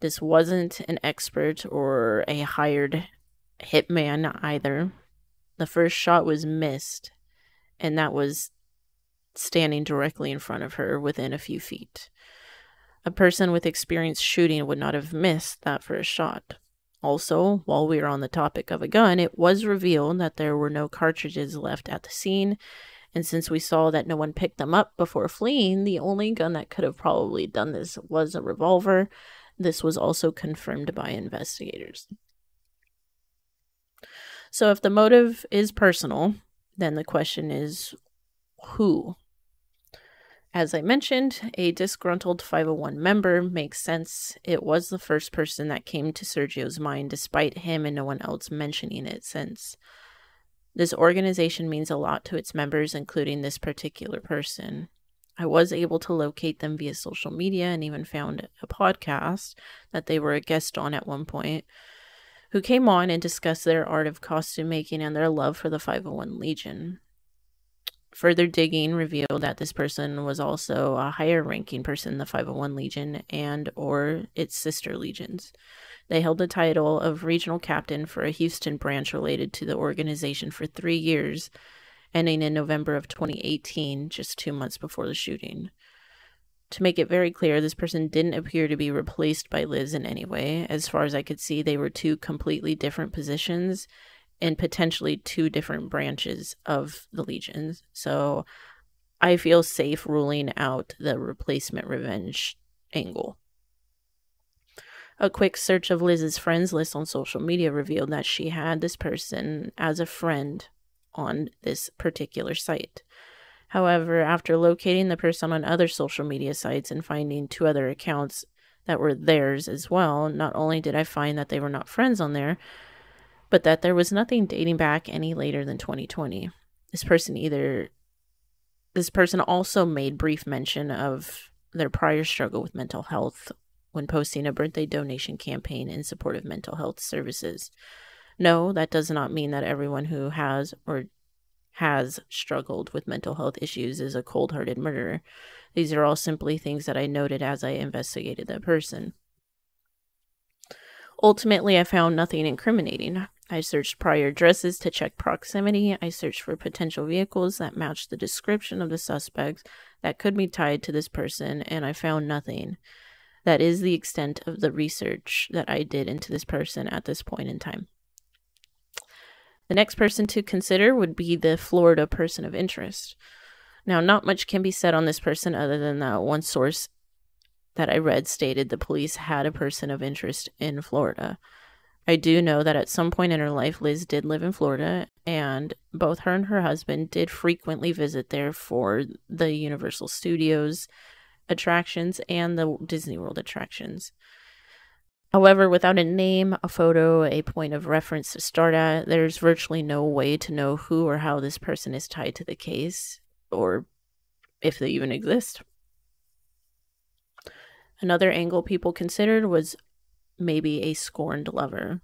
This wasn't an expert or a hired hitman either. The first shot was missed, and that was standing directly in front of her within a few feet. A person with experience shooting would not have missed that first shot. Also, while we are on the topic of a gun, it was revealed that there were no cartridges left at the scene, and since we saw that no one picked them up before fleeing, the only gun that could have probably done this was a revolver. This was also confirmed by investigators. So if the motive is personal, then the question is who? As I mentioned, a disgruntled 501 member makes sense. It was the first person that came to Sergio's mind, despite him and no one else mentioning it since. This organization means a lot to its members, including this particular person. I was able to locate them via social media and even found a podcast that they were a guest on at one point, who came on and discussed their art of costume making and their love for the 501 Legion. Further digging revealed that this person was also a higher ranking person in the 501 Legion and or its sister legions. They held the title of regional captain for a Houston branch related to the organization for 3 years, ending in November of 2018, just 2 months before the shooting. To make it very clear, this person didn't appear to be replaced by Liz in any way. As far as I could see, they were two completely different positions in potentially two different branches of the legions. So I feel safe ruling out the replacement revenge angle. A quick search of Liz's friends list on social media revealed that she had this person as a friend on this particular site. However, after locating the person on other social media sites and finding two other accounts that were theirs as well, not only did I find that they were not friends on there, but that there was nothing dating back any later than 2020. This person either this person also made brief mention of their prior struggle with mental health when posting a birthday donation campaign in support of mental health services. No, that does not mean that everyone who has or has struggled with mental health issues is a cold hearted murderer. These are all simply things that I noted as I investigated that person. Ultimately, I found nothing incriminating. I searched prior addresses to check proximity. I searched for potential vehicles that matched the description of the suspects that could be tied to this person, and I found nothing. That is the extent of the research that I did into this person at this point in time. The next person to consider would be the Florida person of interest. Now, not much can be said on this person other than that one source that I read stated the police had a person of interest in Florida. I do know that at some point in her life, Liz did live in Florida, and both her and her husband did frequently visit there for the Universal Studios attractions and the Disney World attractions. However, without a name, a photo, a point of reference to start at, there's virtually no way to know who or how this person is tied to the case, or if they even exist. Another angle people considered was maybe a scorned lover.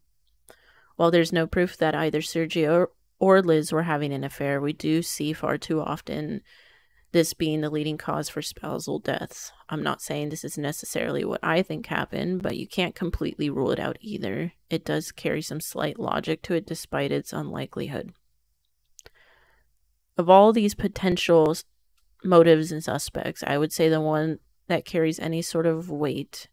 While there's no proof that either Sergio or Liz were having an affair, we do see far too often this being the leading cause for spousal deaths. I'm not saying this is necessarily what I think happened, but you can't completely rule it out either. It does carry some slight logic to it despite its unlikelihood. Of all these potential motives and suspects, I would say the one that carries any sort of weight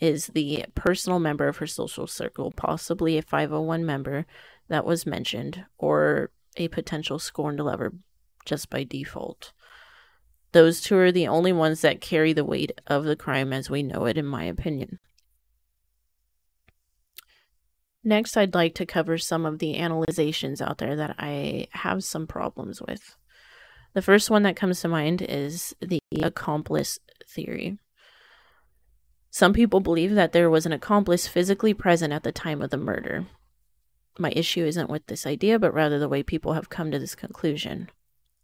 is the personal member of her social circle, possibly a 501 member that was mentioned, or a potential scorned lover just by default. Those two are the only ones that carry the weight of the crime as we know it, in my opinion. Next, I'd like to cover some of the analyzations out there that I have some problems with. The first one that comes to mind is the accomplice theory. Some people believe that there was an accomplice physically present at the time of the murder. My issue isn't with this idea, but rather the way people have come to this conclusion.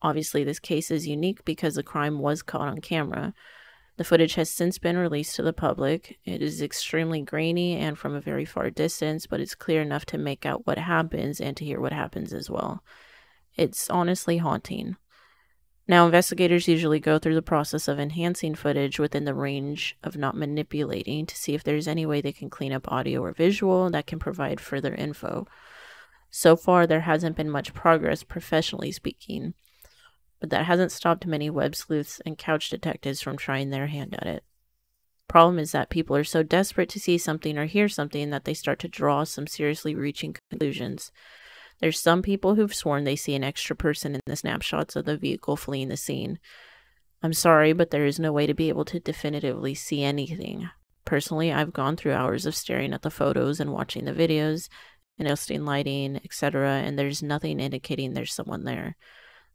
Obviously, this case is unique because the crime was caught on camera. The footage has since been released to the public. It is extremely grainy and from a very far distance, but it's clear enough to make out what happens and to hear what happens as well. It's honestly haunting. Now, investigators usually go through the process of enhancing footage within the range of not manipulating to see if there's any way they can clean up audio or visual that can provide further info. So far, there hasn't been much progress, professionally speaking, but that hasn't stopped many web sleuths and couch detectives from trying their hand at it. Problem is that people are so desperate to see something or hear something that they start to draw some seriously reaching conclusions. There's some people who've sworn they see an extra person in the snapshots of the vehicle fleeing the scene. I'm sorry, but there is no way to be able to definitively see anything. Personally, I've gone through hours of staring at the photos and watching the videos, adjusting lighting, etc., and there's nothing indicating there's someone there.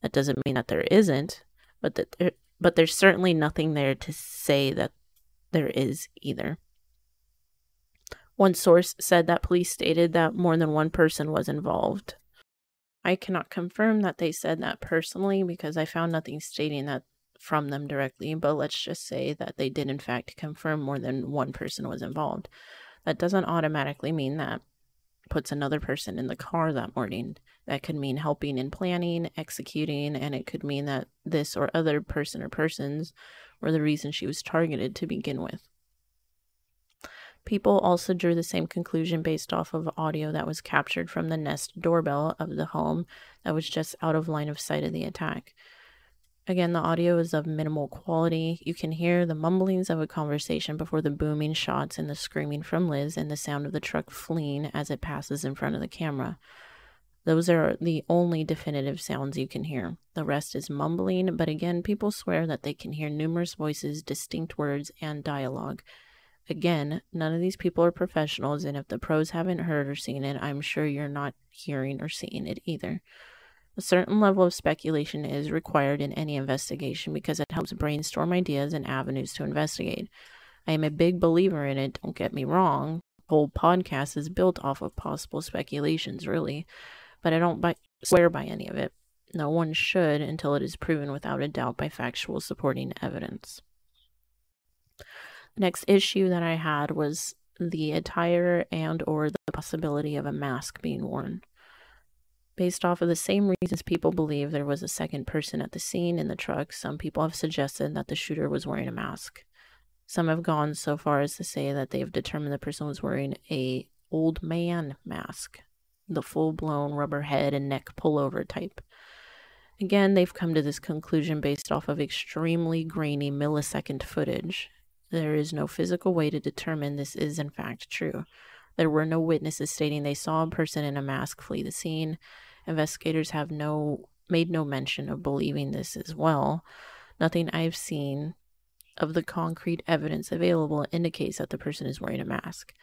That doesn't mean that there isn't, but that there, but there's certainly nothing there to say that there is either. One source said that police stated that more than one person was involved. I cannot confirm that they said that personally because I found nothing stating that from them directly, but let's just say that they did in fact confirm more than one person was involved. That doesn't automatically mean that puts another person in the car that morning. That could mean helping in planning, executing, and it could mean that this or other person or persons were the reason she was targeted to begin with. People also drew the same conclusion based off of audio that was captured from the Nest doorbell of the home that was just out of line of sight of the attack. Again, the audio is of minimal quality. You can hear the mumblings of a conversation before the booming shots and the screaming from Liz and the sound of the truck fleeing as it passes in front of the camera. Those are the only definitive sounds you can hear. The rest is mumbling, but again, people swear that they can hear numerous voices, distinct words, and dialogue. Again, none of these people are professionals, and if the pros haven't heard or seen it, I'm sure you're not hearing or seeing it either. A certain level of speculation is required in any investigation because it helps brainstorm ideas and avenues to investigate. I am a big believer in it, don't get me wrong. The whole podcast is built off of possible speculations, really, but I don't by- swear by any of it. No one should until it is proven without a doubt by factual supporting evidence. Next issue that I had was the attire and or the possibility of a mask being worn. Based off of the same reasons people believe there was a second person at the scene in the truck, some people have suggested that the shooter was wearing a mask. Some have gone so far as to say that they have determined the person was wearing a old man mask, the full-blown rubber head and neck pullover type. Again, they've come to this conclusion based off of extremely grainy millisecond footage. There is no physical way to determine this is in fact true. There were no witnesses stating they saw a person in a mask flee the scene. Investigators have no made no mention of believing this as well. Nothing I've seen of the concrete evidence available indicates that the person is wearing a mask.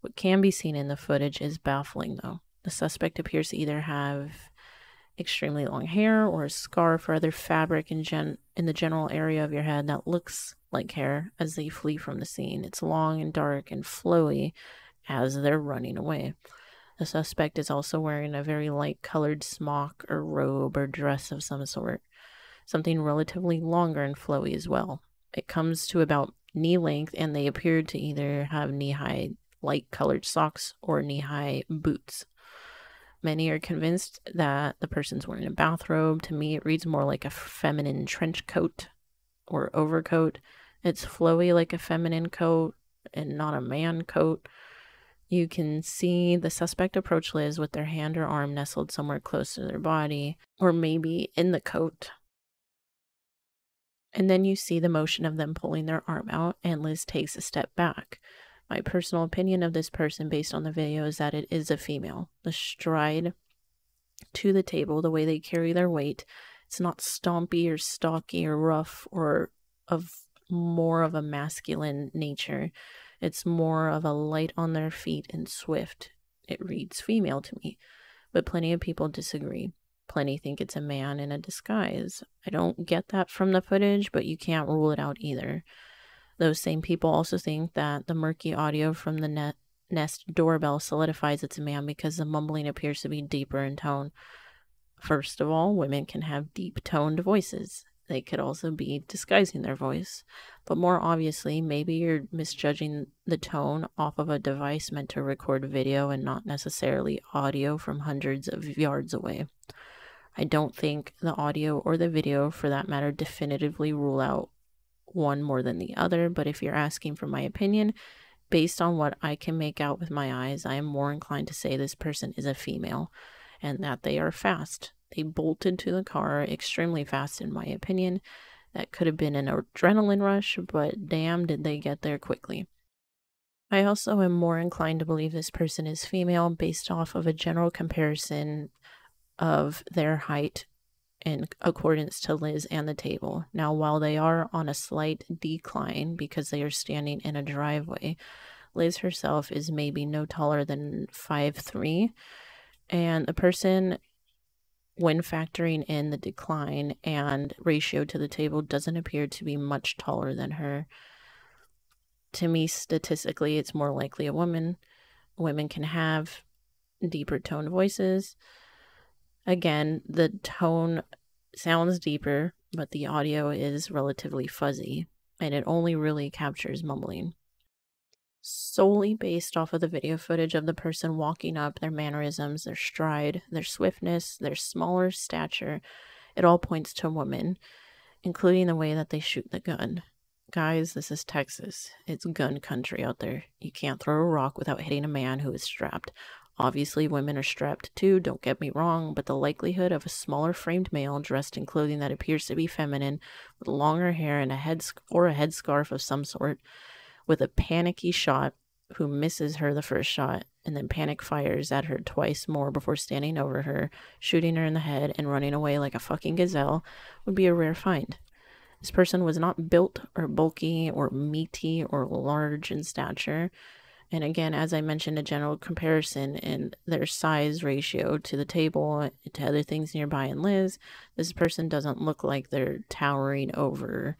What can be seen in the footage is baffling, though. The suspect appears to either have extremely long hair or a scarf or other fabric in, gen- in the general area of your head that looks like hair as they flee from the scene. It's long and dark and flowy as they're running away. The suspect is also wearing a very light colored smock or robe or dress of some sort, something relatively longer and flowy as well. It comes to about knee length, and they appear to either have knee high light colored socks or knee high boots. Many are convinced that the person's wearing a bathrobe. To me, it reads more like a feminine trench coat or overcoat. It's flowy like a feminine coat and not a man coat. You can see the suspect approach Liz with their hand or arm nestled somewhere close to their body, or maybe in the coat. And then you see the motion of them pulling their arm out, and Liz takes a step back. My personal opinion of this person, based on the video, is that it is a female. The stride to the table, the way they carry their weight, it's not stompy or stocky or rough or of more of a masculine nature. It's more of a light on their feet and swift. It reads female to me, but plenty of people disagree. Plenty think it's a man in a disguise. I don't get that from the footage, but you can't rule it out either. Those same people also think that the murky audio from the net Nest doorbell solidifies it's a man because the mumbling appears to be deeper in tone. First of all, women can have deep toned voices. They could also be disguising their voice. But more obviously, maybe you're misjudging the tone off of a device meant to record video and not necessarily audio from hundreds of yards away. I don't think the audio or the video, for that matter, definitively rule out one more than the other. But if you're asking for my opinion, based on what I can make out with my eyes, I am more inclined to say this person is a female and that they are fast. They bolted to the car extremely fast, in my opinion. That could have been an adrenaline rush, but damn, did they get there quickly. I also am more inclined to believe this person is female based off of a general comparison of their height in accordance to Liz and the table. Now, while they are on a slight decline because they are standing in a driveway, Liz herself is maybe no taller than five three, and the person when factoring in the decline and ratio to the table, doesn't appear to be much taller than her. To me, statistically, it's more likely a woman. Women can have deeper toned voices. Again, the tone sounds deeper, but the audio is relatively fuzzy and it only really captures mumbling. Solely based off of the video footage of the person walking up, their mannerisms, their stride, their swiftness, their smaller stature, it all points to a woman, including the way that they shoot the gun. Guys, this is Texas. It's gun country out there. You can't throw a rock without hitting a man who is strapped. Obviously, women are strapped too, don't get me wrong, but the likelihood of a smaller framed male dressed in clothing that appears to be feminine, with longer hair and a head or a headscarf of some sort, with a panicky shot who misses her the first shot and then panic fires at her twice more before standing over her, shooting her in the head and running away like a fucking gazelle would be a rare find. This person was not built or bulky or meaty or large in stature. And again, as I mentioned, a general comparison in their size ratio to the table, to other things nearby in Liz, this person doesn't look like they're towering over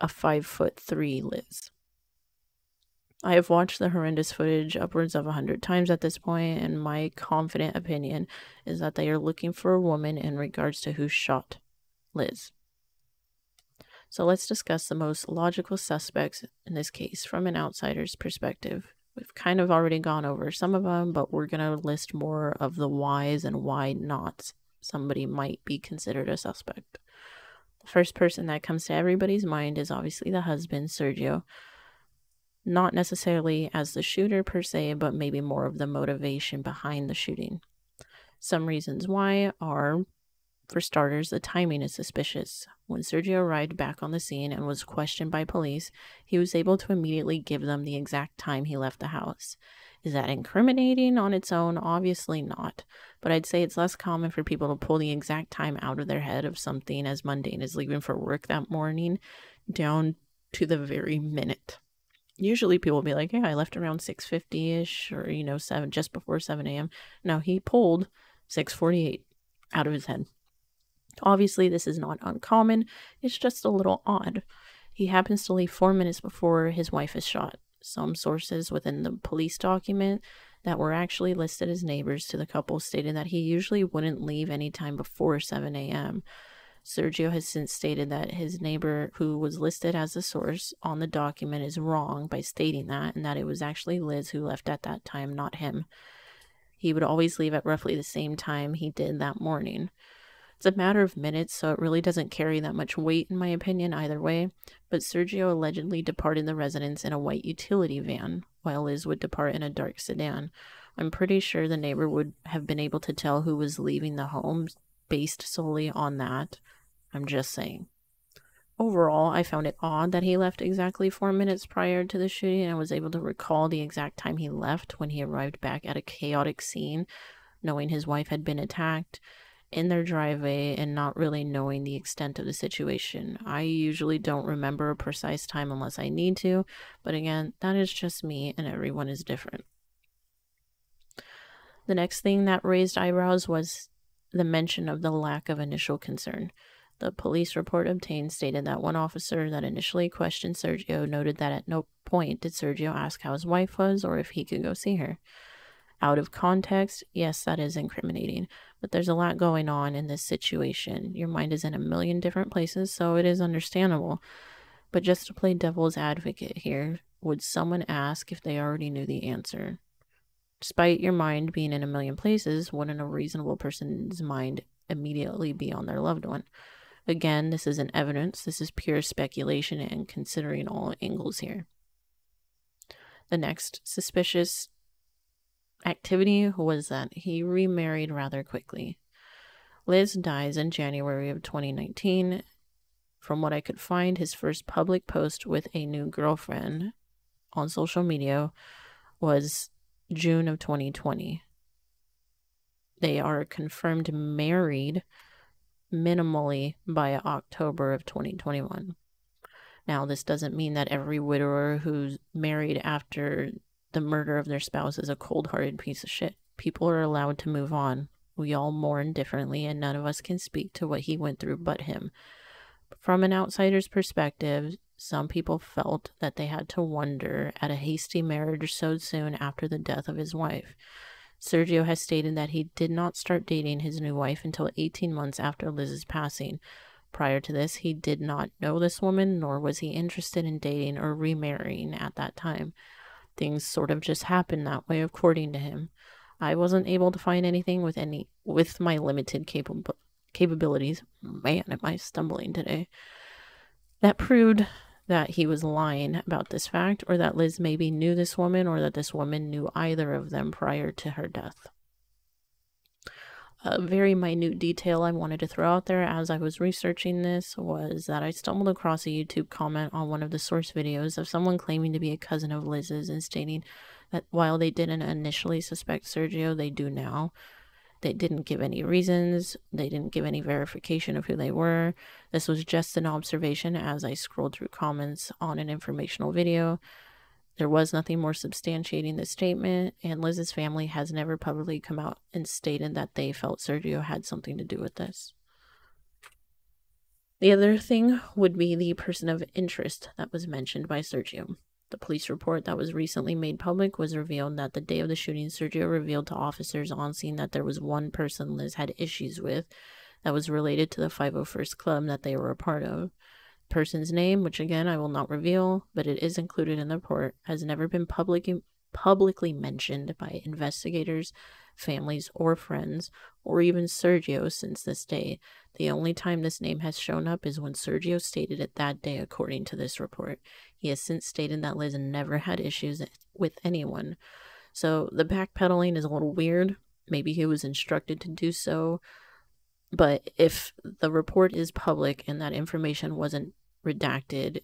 a five foot three Liz. I have watched the horrendous footage upwards of a hundred times at this point, and my confident opinion is that they are looking for a woman in regards to who shot Liz. So let's discuss the most logical suspects in this case from an outsider's perspective. We've kind of already gone over some of them, but we're going to list more of the whys and why not somebody might be considered a suspect. The first person that comes to everybody's mind is obviously the husband, Sergio. Not necessarily as the shooter per se, but maybe more of the motivation behind the shooting. Some reasons why are for starters, the timing is suspicious. When Sergio arrived back on the scene and was questioned by police, he was able to immediately give them the exact time he left the house. Is that incriminating on its own? Obviously not. But I'd say it's less common for people to pull the exact time out of their head of something as mundane as leaving for work that morning down to the very minute. Usually people will be like, Yeah, I left around six fifty ish or, you know, seven just before seven AM. No, he pulled six forty eight out of his head. Obviously, this is not uncommon, it's just a little odd. He happens to leave four minutes before his wife is shot. Some sources within the police document that were actually listed as neighbors to the couple stated that he usually wouldn't leave any time before 7 a.m. Sergio has since stated that his neighbor, who was listed as the source on the document, is wrong by stating that, and that it was actually Liz who left at that time, not him. He would always leave at roughly the same time he did that morning. It's a matter of minutes, so it really doesn't carry that much weight, in my opinion, either way. But Sergio allegedly departed the residence in a white utility van, while Liz would depart in a dark sedan. I'm pretty sure the neighbor would have been able to tell who was leaving the home based solely on that. I'm just saying. Overall, I found it odd that he left exactly four minutes prior to the shooting and was able to recall the exact time he left when he arrived back at a chaotic scene, knowing his wife had been attacked in their driveway and not really knowing the extent of the situation. I usually don't remember a precise time unless I need to, but again, that is just me and everyone is different. The next thing that raised eyebrows was the mention of the lack of initial concern. The police report obtained stated that one officer that initially questioned Sergio noted that at no point did Sergio ask how his wife was or if he could go see her out of context, yes, that is incriminating. But there's a lot going on in this situation. Your mind is in a million different places, so it is understandable. But just to play devil's advocate here, would someone ask if they already knew the answer? Despite your mind being in a million places, wouldn't a reasonable person's mind immediately be on their loved one? Again, this isn't evidence, this is pure speculation and considering all angles here. The next suspicious activity was that he remarried rather quickly. Liz dies in January of 2019. From what I could find, his first public post with a new girlfriend on social media was June of 2020. They are confirmed married minimally by October of 2021. Now, this doesn't mean that every widower who's married after the murder of their spouse is a cold hearted piece of shit. People are allowed to move on. We all mourn differently, and none of us can speak to what he went through but him. From an outsider's perspective, some people felt that they had to wonder at a hasty marriage so soon after the death of his wife. Sergio has stated that he did not start dating his new wife until 18 months after Liz's passing. Prior to this, he did not know this woman, nor was he interested in dating or remarrying at that time. Things sort of just happened that way, according to him. I wasn't able to find anything with any with my limited capable capabilities. Man, am I stumbling today? That proved that he was lying about this fact, or that Liz maybe knew this woman, or that this woman knew either of them prior to her death. A very minute detail I wanted to throw out there as I was researching this was that I stumbled across a YouTube comment on one of the source videos of someone claiming to be a cousin of Liz's and stating that while they didn't initially suspect Sergio, they do now. They didn't give any reasons, they didn't give any verification of who they were. This was just an observation as I scrolled through comments on an informational video. There was nothing more substantiating the statement, and Liz's family has never publicly come out and stated that they felt Sergio had something to do with this. The other thing would be the person of interest that was mentioned by Sergio. The police report that was recently made public was revealed that the day of the shooting, Sergio revealed to officers on scene that there was one person Liz had issues with that was related to the 501st Club that they were a part of. Person's name, which again I will not reveal, but it is included in the report, has never been public, publicly mentioned by investigators, families, or friends, or even Sergio since this day. The only time this name has shown up is when Sergio stated it that day, according to this report. He has since stated that Liz never had issues with anyone. So the backpedaling is a little weird. Maybe he was instructed to do so. But if the report is public and that information wasn't redacted,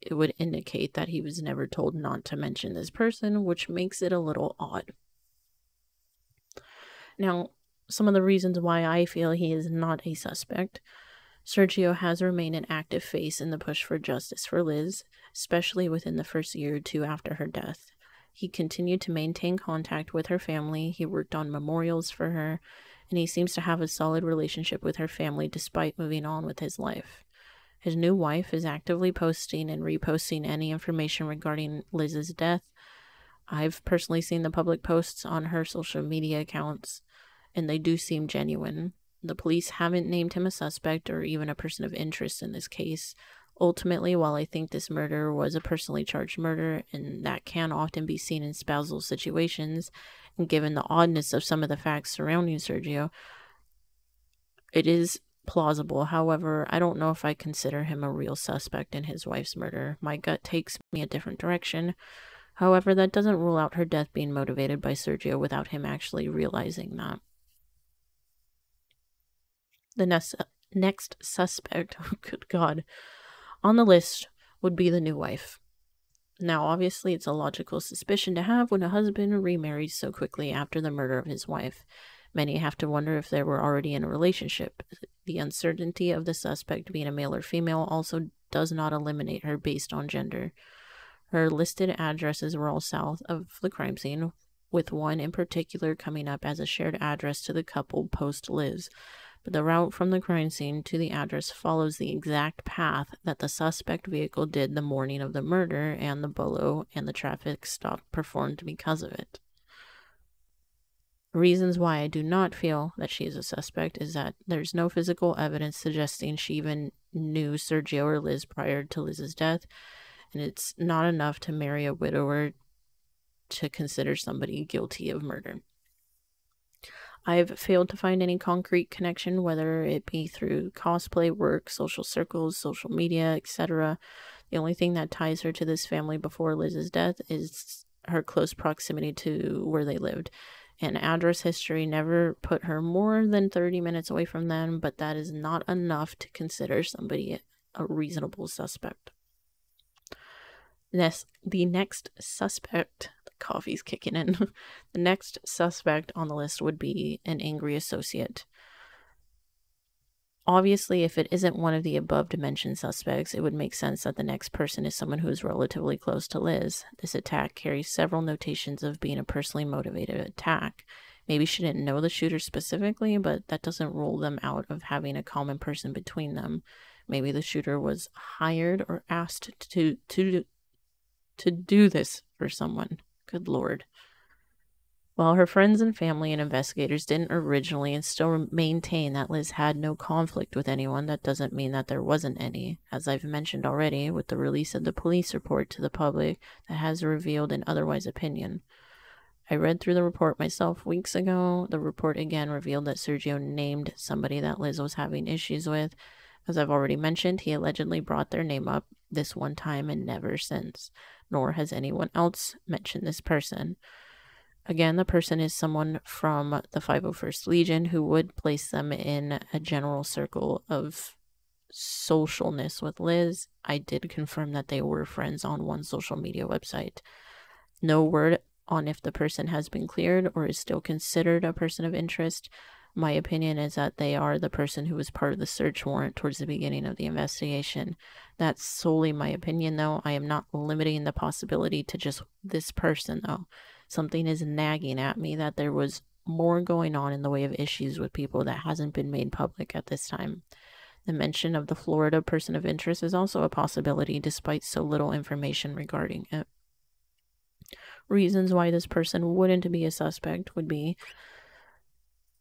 it would indicate that he was never told not to mention this person, which makes it a little odd. Now, some of the reasons why I feel he is not a suspect Sergio has remained an active face in the push for justice for Liz, especially within the first year or two after her death. He continued to maintain contact with her family, he worked on memorials for her, and he seems to have a solid relationship with her family despite moving on with his life. His new wife is actively posting and reposting any information regarding Liz's death. I've personally seen the public posts on her social media accounts, and they do seem genuine. The police haven't named him a suspect or even a person of interest in this case. Ultimately, while I think this murder was a personally charged murder, and that can often be seen in spousal situations, and given the oddness of some of the facts surrounding Sergio, it is plausible. However, I don't know if I consider him a real suspect in his wife's murder. My gut takes me a different direction. However, that doesn't rule out her death being motivated by Sergio without him actually realizing that. The next, next suspect, oh, good God, on the list would be the new wife. Now, obviously, it's a logical suspicion to have when a husband remarries so quickly after the murder of his wife. Many have to wonder if they were already in a relationship. The uncertainty of the suspect being a male or female also does not eliminate her based on gender. Her listed addresses were all south of the crime scene, with one in particular coming up as a shared address to the couple post Liz but the route from the crime scene to the address follows the exact path that the suspect vehicle did the morning of the murder and the bolo and the traffic stop performed because of it. Reasons why I do not feel that she is a suspect is that there's no physical evidence suggesting she even knew Sergio or Liz prior to Liz's death, and it's not enough to marry a widower to consider somebody guilty of murder. I've failed to find any concrete connection, whether it be through cosplay, work, social circles, social media, etc. The only thing that ties her to this family before Liz's death is her close proximity to where they lived. And address history never put her more than 30 minutes away from them, but that is not enough to consider somebody a reasonable suspect. Next, the next suspect the coffee's kicking in. the next suspect on the list would be an angry associate. Obviously, if it isn't one of the above mentioned suspects, it would make sense that the next person is someone who is relatively close to Liz. This attack carries several notations of being a personally motivated attack. Maybe she didn't know the shooter specifically, but that doesn't rule them out of having a common person between them. Maybe the shooter was hired or asked to to to do this for someone. Good lord. While her friends and family and investigators didn't originally and still maintain that Liz had no conflict with anyone, that doesn't mean that there wasn't any. As I've mentioned already, with the release of the police report to the public that has revealed an otherwise opinion. I read through the report myself weeks ago. The report again revealed that Sergio named somebody that Liz was having issues with. As I've already mentioned, he allegedly brought their name up this one time and never since, nor has anyone else mentioned this person. Again, the person is someone from the 501st Legion who would place them in a general circle of socialness with Liz. I did confirm that they were friends on one social media website. No word on if the person has been cleared or is still considered a person of interest. My opinion is that they are the person who was part of the search warrant towards the beginning of the investigation. That's solely my opinion, though. I am not limiting the possibility to just this person, though. Something is nagging at me that there was more going on in the way of issues with people that hasn't been made public at this time. The mention of the Florida person of interest is also a possibility despite so little information regarding it. Reasons why this person wouldn't be a suspect would be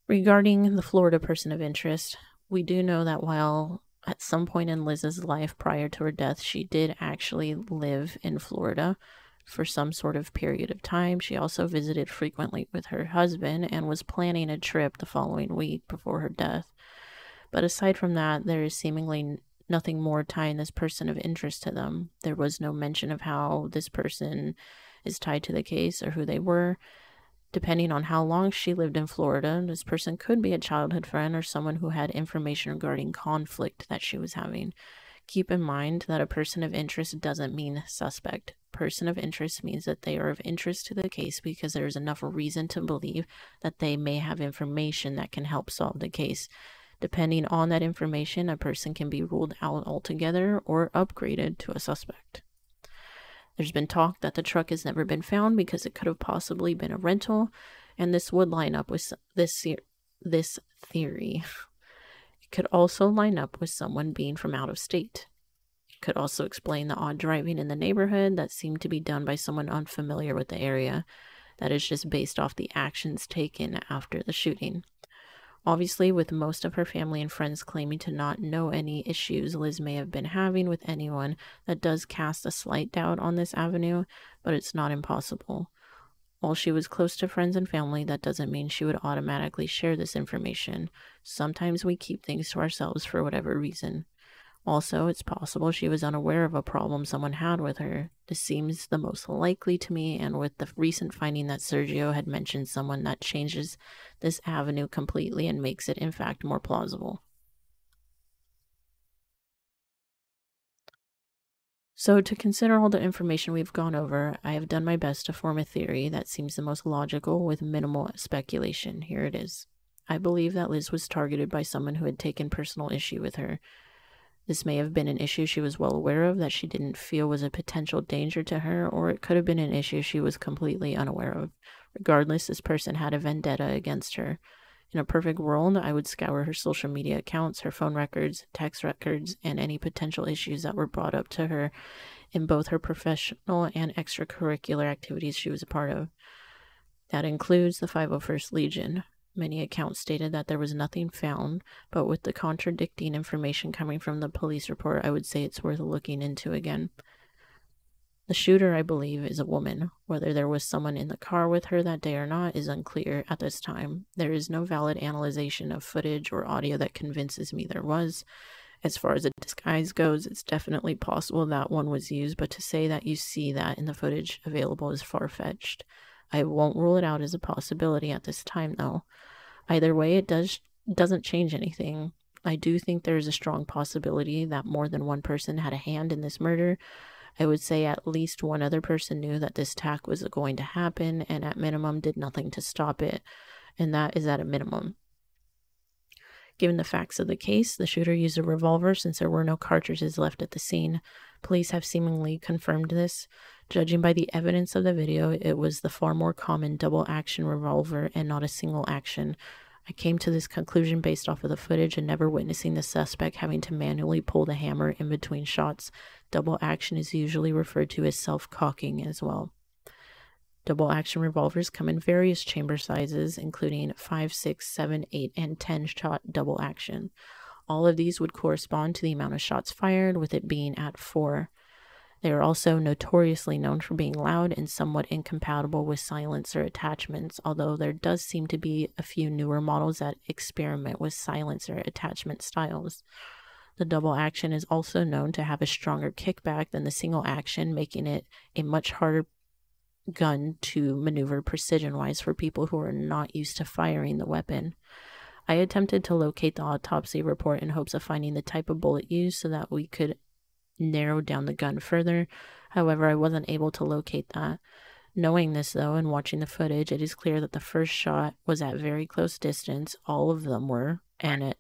regarding the Florida person of interest. We do know that while at some point in Liz's life prior to her death, she did actually live in Florida for some sort of period of time. She also visited frequently with her husband and was planning a trip the following week before her death. But aside from that, there is seemingly nothing more tying this person of interest to them. There was no mention of how this person is tied to the case or who they were. Depending on how long she lived in Florida, this person could be a childhood friend or someone who had information regarding conflict that she was having. Keep in mind that a person of interest doesn't mean suspect. Person of interest means that they are of interest to the case because there is enough reason to believe that they may have information that can help solve the case. Depending on that information, a person can be ruled out altogether or upgraded to a suspect. There's been talk that the truck has never been found because it could have possibly been a rental, and this would line up with this this theory. It could also line up with someone being from out of state. It could also explain the odd driving in the neighborhood that seemed to be done by someone unfamiliar with the area, that is just based off the actions taken after the shooting. Obviously, with most of her family and friends claiming to not know any issues Liz may have been having with anyone, that does cast a slight doubt on this avenue, but it's not impossible. While she was close to friends and family, that doesn't mean she would automatically share this information. Sometimes we keep things to ourselves for whatever reason. Also, it's possible she was unaware of a problem someone had with her. This seems the most likely to me, and with the recent finding that Sergio had mentioned someone that changes this avenue completely and makes it, in fact, more plausible. So, to consider all the information we've gone over, I have done my best to form a theory that seems the most logical with minimal speculation. Here it is. I believe that Liz was targeted by someone who had taken personal issue with her. This may have been an issue she was well aware of that she didn't feel was a potential danger to her, or it could have been an issue she was completely unaware of. Regardless, this person had a vendetta against her. In a perfect world, I would scour her social media accounts, her phone records, text records, and any potential issues that were brought up to her in both her professional and extracurricular activities she was a part of. That includes the 501st Legion. Many accounts stated that there was nothing found, but with the contradicting information coming from the police report, I would say it's worth looking into again. The shooter, I believe, is a woman. Whether there was someone in the car with her that day or not is unclear at this time. There is no valid analyzation of footage or audio that convinces me there was. As far as a disguise goes, it's definitely possible that one was used, but to say that you see that in the footage available is far fetched. I won't rule it out as a possibility at this time, though. Either way, it does doesn't change anything. I do think there is a strong possibility that more than one person had a hand in this murder, I would say at least one other person knew that this attack was going to happen and at minimum did nothing to stop it, and that is at a minimum. Given the facts of the case, the shooter used a revolver since there were no cartridges left at the scene. Police have seemingly confirmed this. Judging by the evidence of the video, it was the far more common double action revolver and not a single action. I came to this conclusion based off of the footage and never witnessing the suspect having to manually pull the hammer in between shots. Double action is usually referred to as self cocking as well. Double action revolvers come in various chamber sizes, including 5, 6, 7, 8, and 10 shot double action. All of these would correspond to the amount of shots fired, with it being at 4. They are also notoriously known for being loud and somewhat incompatible with silencer attachments, although there does seem to be a few newer models that experiment with silencer attachment styles. The double action is also known to have a stronger kickback than the single action, making it a much harder gun to maneuver precision wise for people who are not used to firing the weapon. I attempted to locate the autopsy report in hopes of finding the type of bullet used so that we could narrow down the gun further. However, I wasn't able to locate that. Knowing this, though, and watching the footage, it is clear that the first shot was at very close distance. All of them were, and at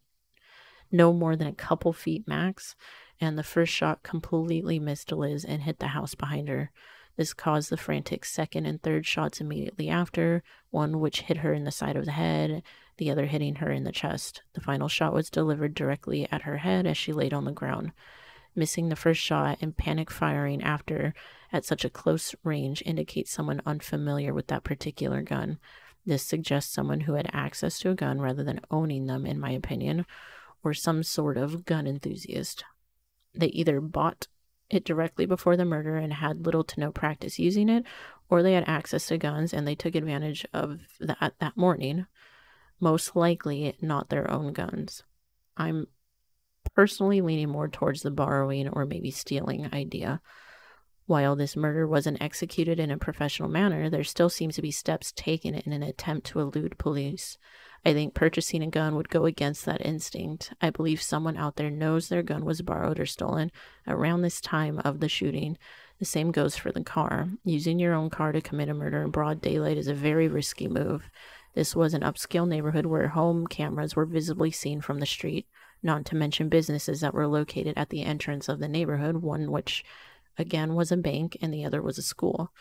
no more than a couple feet max. And the first shot completely missed Liz and hit the house behind her. This caused the frantic second and third shots immediately after, one which hit her in the side of the head, the other hitting her in the chest. The final shot was delivered directly at her head as she laid on the ground. Missing the first shot and panic firing after at such a close range indicates someone unfamiliar with that particular gun. This suggests someone who had access to a gun rather than owning them, in my opinion, or some sort of gun enthusiast. They either bought it directly before the murder and had little to no practice using it, or they had access to guns and they took advantage of that that morning. Most likely, not their own guns. I'm personally leaning more towards the borrowing or maybe stealing idea. While this murder wasn't executed in a professional manner, there still seems to be steps taken in an attempt to elude police. I think purchasing a gun would go against that instinct. I believe someone out there knows their gun was borrowed or stolen around this time of the shooting. The same goes for the car. Using your own car to commit a murder in broad daylight is a very risky move. This was an upscale neighborhood where home cameras were visibly seen from the street not to mention businesses that were located at the entrance of the neighborhood, one which again was a bank and the other was a school.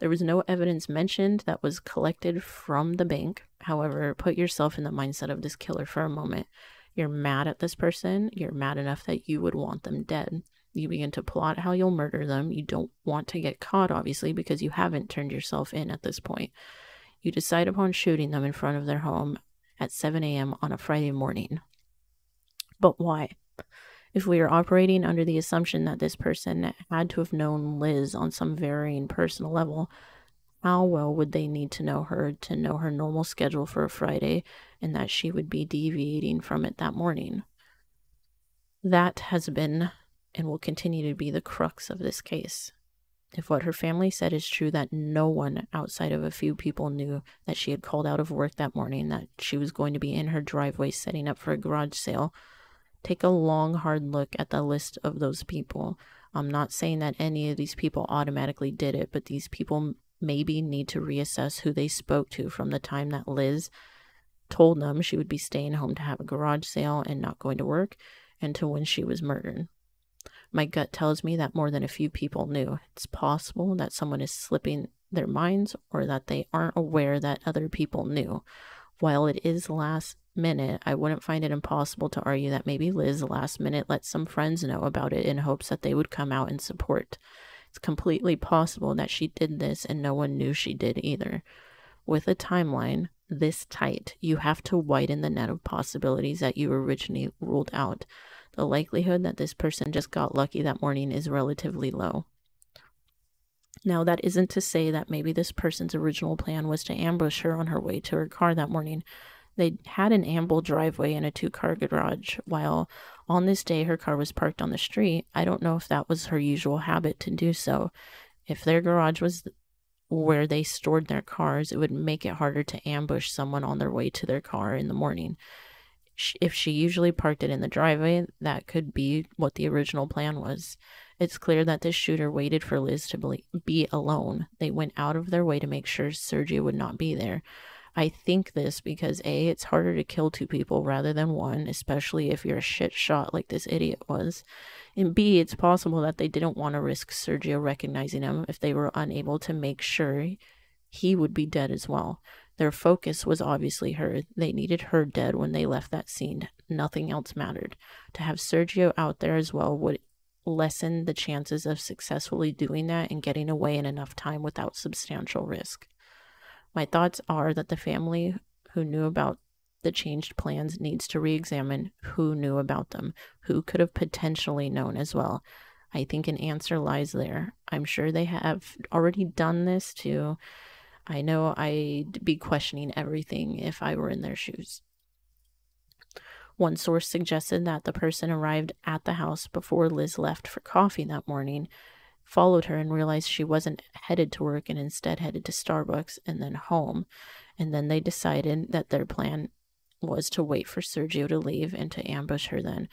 There was no evidence mentioned that was collected from the bank. However, put yourself in the mindset of this killer for a moment. You're mad at this person, you're mad enough that you would want them dead. You begin to plot how you'll murder them. You don't want to get caught, obviously, because you haven't turned yourself in at this point. You decide upon shooting them in front of their home at 7 a.m. on a Friday morning. But why? If we are operating under the assumption that this person had to have known Liz on some varying personal level, how well would they need to know her to know her normal schedule for a Friday and that she would be deviating from it that morning? That has been and will continue to be the crux of this case. If what her family said is true, that no one outside of a few people knew that she had called out of work that morning, that she was going to be in her driveway setting up for a garage sale, take a long, hard look at the list of those people. I'm not saying that any of these people automatically did it, but these people maybe need to reassess who they spoke to from the time that Liz told them she would be staying home to have a garage sale and not going to work until when she was murdered. My gut tells me that more than a few people knew. It's possible that someone is slipping their minds or that they aren't aware that other people knew. While it is last minute, I wouldn't find it impossible to argue that maybe Liz last minute let some friends know about it in hopes that they would come out and support. It's completely possible that she did this and no one knew she did either. With a timeline this tight, you have to widen the net of possibilities that you originally ruled out. The likelihood that this person just got lucky that morning is relatively low. Now, that isn't to say that maybe this person's original plan was to ambush her on her way to her car that morning. They had an ample driveway and a two car garage, while on this day her car was parked on the street. I don't know if that was her usual habit to do so. If their garage was where they stored their cars, it would make it harder to ambush someone on their way to their car in the morning. If she usually parked it in the driveway, that could be what the original plan was. It's clear that this shooter waited for Liz to be alone. They went out of their way to make sure Sergio would not be there. I think this because A, it's harder to kill two people rather than one, especially if you're a shit shot like this idiot was. And B, it's possible that they didn't want to risk Sergio recognizing him if they were unable to make sure he would be dead as well. Their focus was obviously her. They needed her dead when they left that scene. Nothing else mattered. To have Sergio out there as well would lessen the chances of successfully doing that and getting away in enough time without substantial risk. My thoughts are that the family who knew about the changed plans needs to re examine who knew about them, who could have potentially known as well. I think an answer lies there. I'm sure they have already done this too. I know I'd be questioning everything if I were in their shoes. One source suggested that the person arrived at the house before Liz left for coffee that morning, followed her and realized she wasn't headed to work and instead headed to Starbucks and then home. And then they decided that their plan was to wait for Sergio to leave and to ambush her then.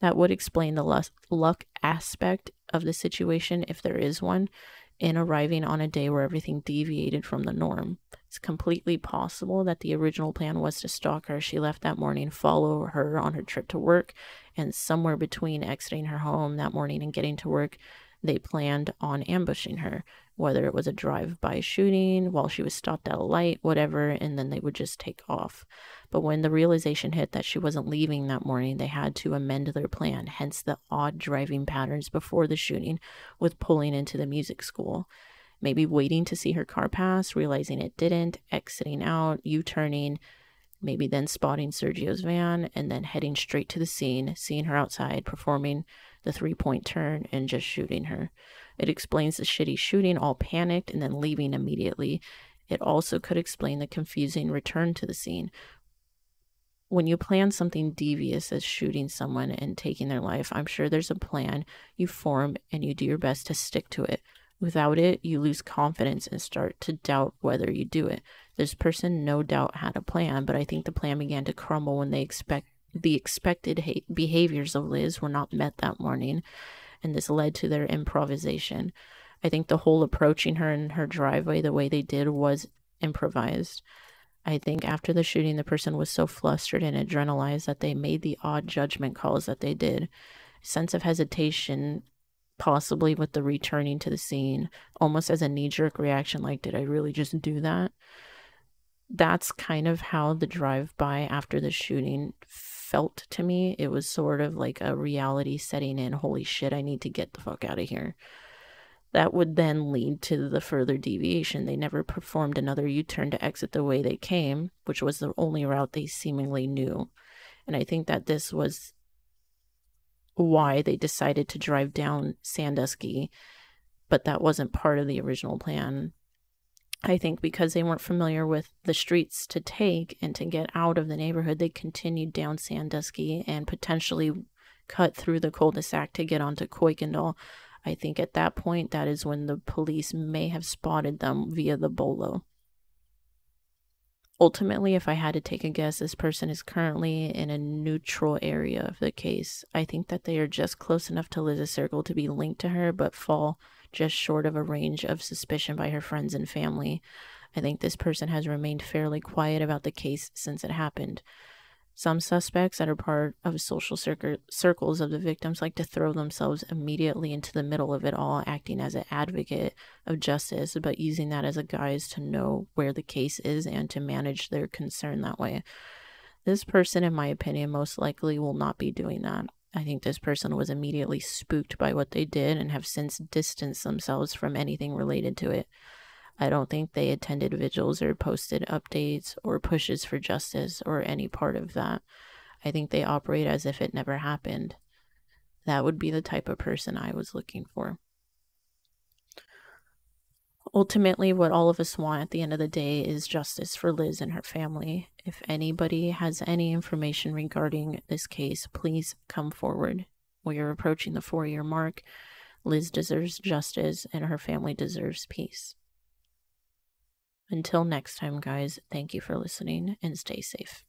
That would explain the luck aspect of the situation if there is one in arriving on a day where everything deviated from the norm. It's completely possible that the original plan was to stalk her. She left that morning, follow her on her trip to work, and somewhere between exiting her home that morning and getting to work, they planned on ambushing her, whether it was a drive by shooting while she was stopped at a light, whatever, and then they would just take off. But when the realization hit that she wasn't leaving that morning, they had to amend their plan, hence the odd driving patterns before the shooting with pulling into the music school. Maybe waiting to see her car pass, realizing it didn't, exiting out, U turning, maybe then spotting Sergio's van and then heading straight to the scene, seeing her outside, performing the three point turn, and just shooting her. It explains the shitty shooting, all panicked, and then leaving immediately. It also could explain the confusing return to the scene. When you plan something devious as shooting someone and taking their life, I'm sure there's a plan you form and you do your best to stick to it. Without it, you lose confidence and start to doubt whether you do it. This person no doubt had a plan, but I think the plan began to crumble when they expect the expected ha- behaviors of Liz were not met that morning, and this led to their improvisation. I think the whole approaching her in her driveway the way they did was improvised. I think after the shooting, the person was so flustered and adrenalized that they made the odd judgment calls that they did. Sense of hesitation, possibly with the returning to the scene, almost as a knee jerk reaction like, did I really just do that? That's kind of how the drive by after the shooting felt to me. It was sort of like a reality setting in. Holy shit, I need to get the fuck out of here. That would then lead to the further deviation. They never performed another U turn to exit the way they came, which was the only route they seemingly knew. And I think that this was why they decided to drive down Sandusky, but that wasn't part of the original plan. I think because they weren't familiar with the streets to take and to get out of the neighborhood, they continued down Sandusky and potentially cut through the cul-de-sac to get onto Kuykendall. I think at that point, that is when the police may have spotted them via the bolo. Ultimately, if I had to take a guess, this person is currently in a neutral area of the case. I think that they are just close enough to Liz's circle to be linked to her, but fall just short of a range of suspicion by her friends and family. I think this person has remained fairly quiet about the case since it happened. Some suspects that are part of social cir- circles of the victims like to throw themselves immediately into the middle of it all, acting as an advocate of justice, but using that as a guise to know where the case is and to manage their concern that way. This person, in my opinion, most likely will not be doing that. I think this person was immediately spooked by what they did and have since distanced themselves from anything related to it. I don't think they attended vigils or posted updates or pushes for justice or any part of that. I think they operate as if it never happened. That would be the type of person I was looking for. Ultimately, what all of us want at the end of the day is justice for Liz and her family. If anybody has any information regarding this case, please come forward. We are approaching the four year mark. Liz deserves justice and her family deserves peace. Until next time, guys, thank you for listening and stay safe.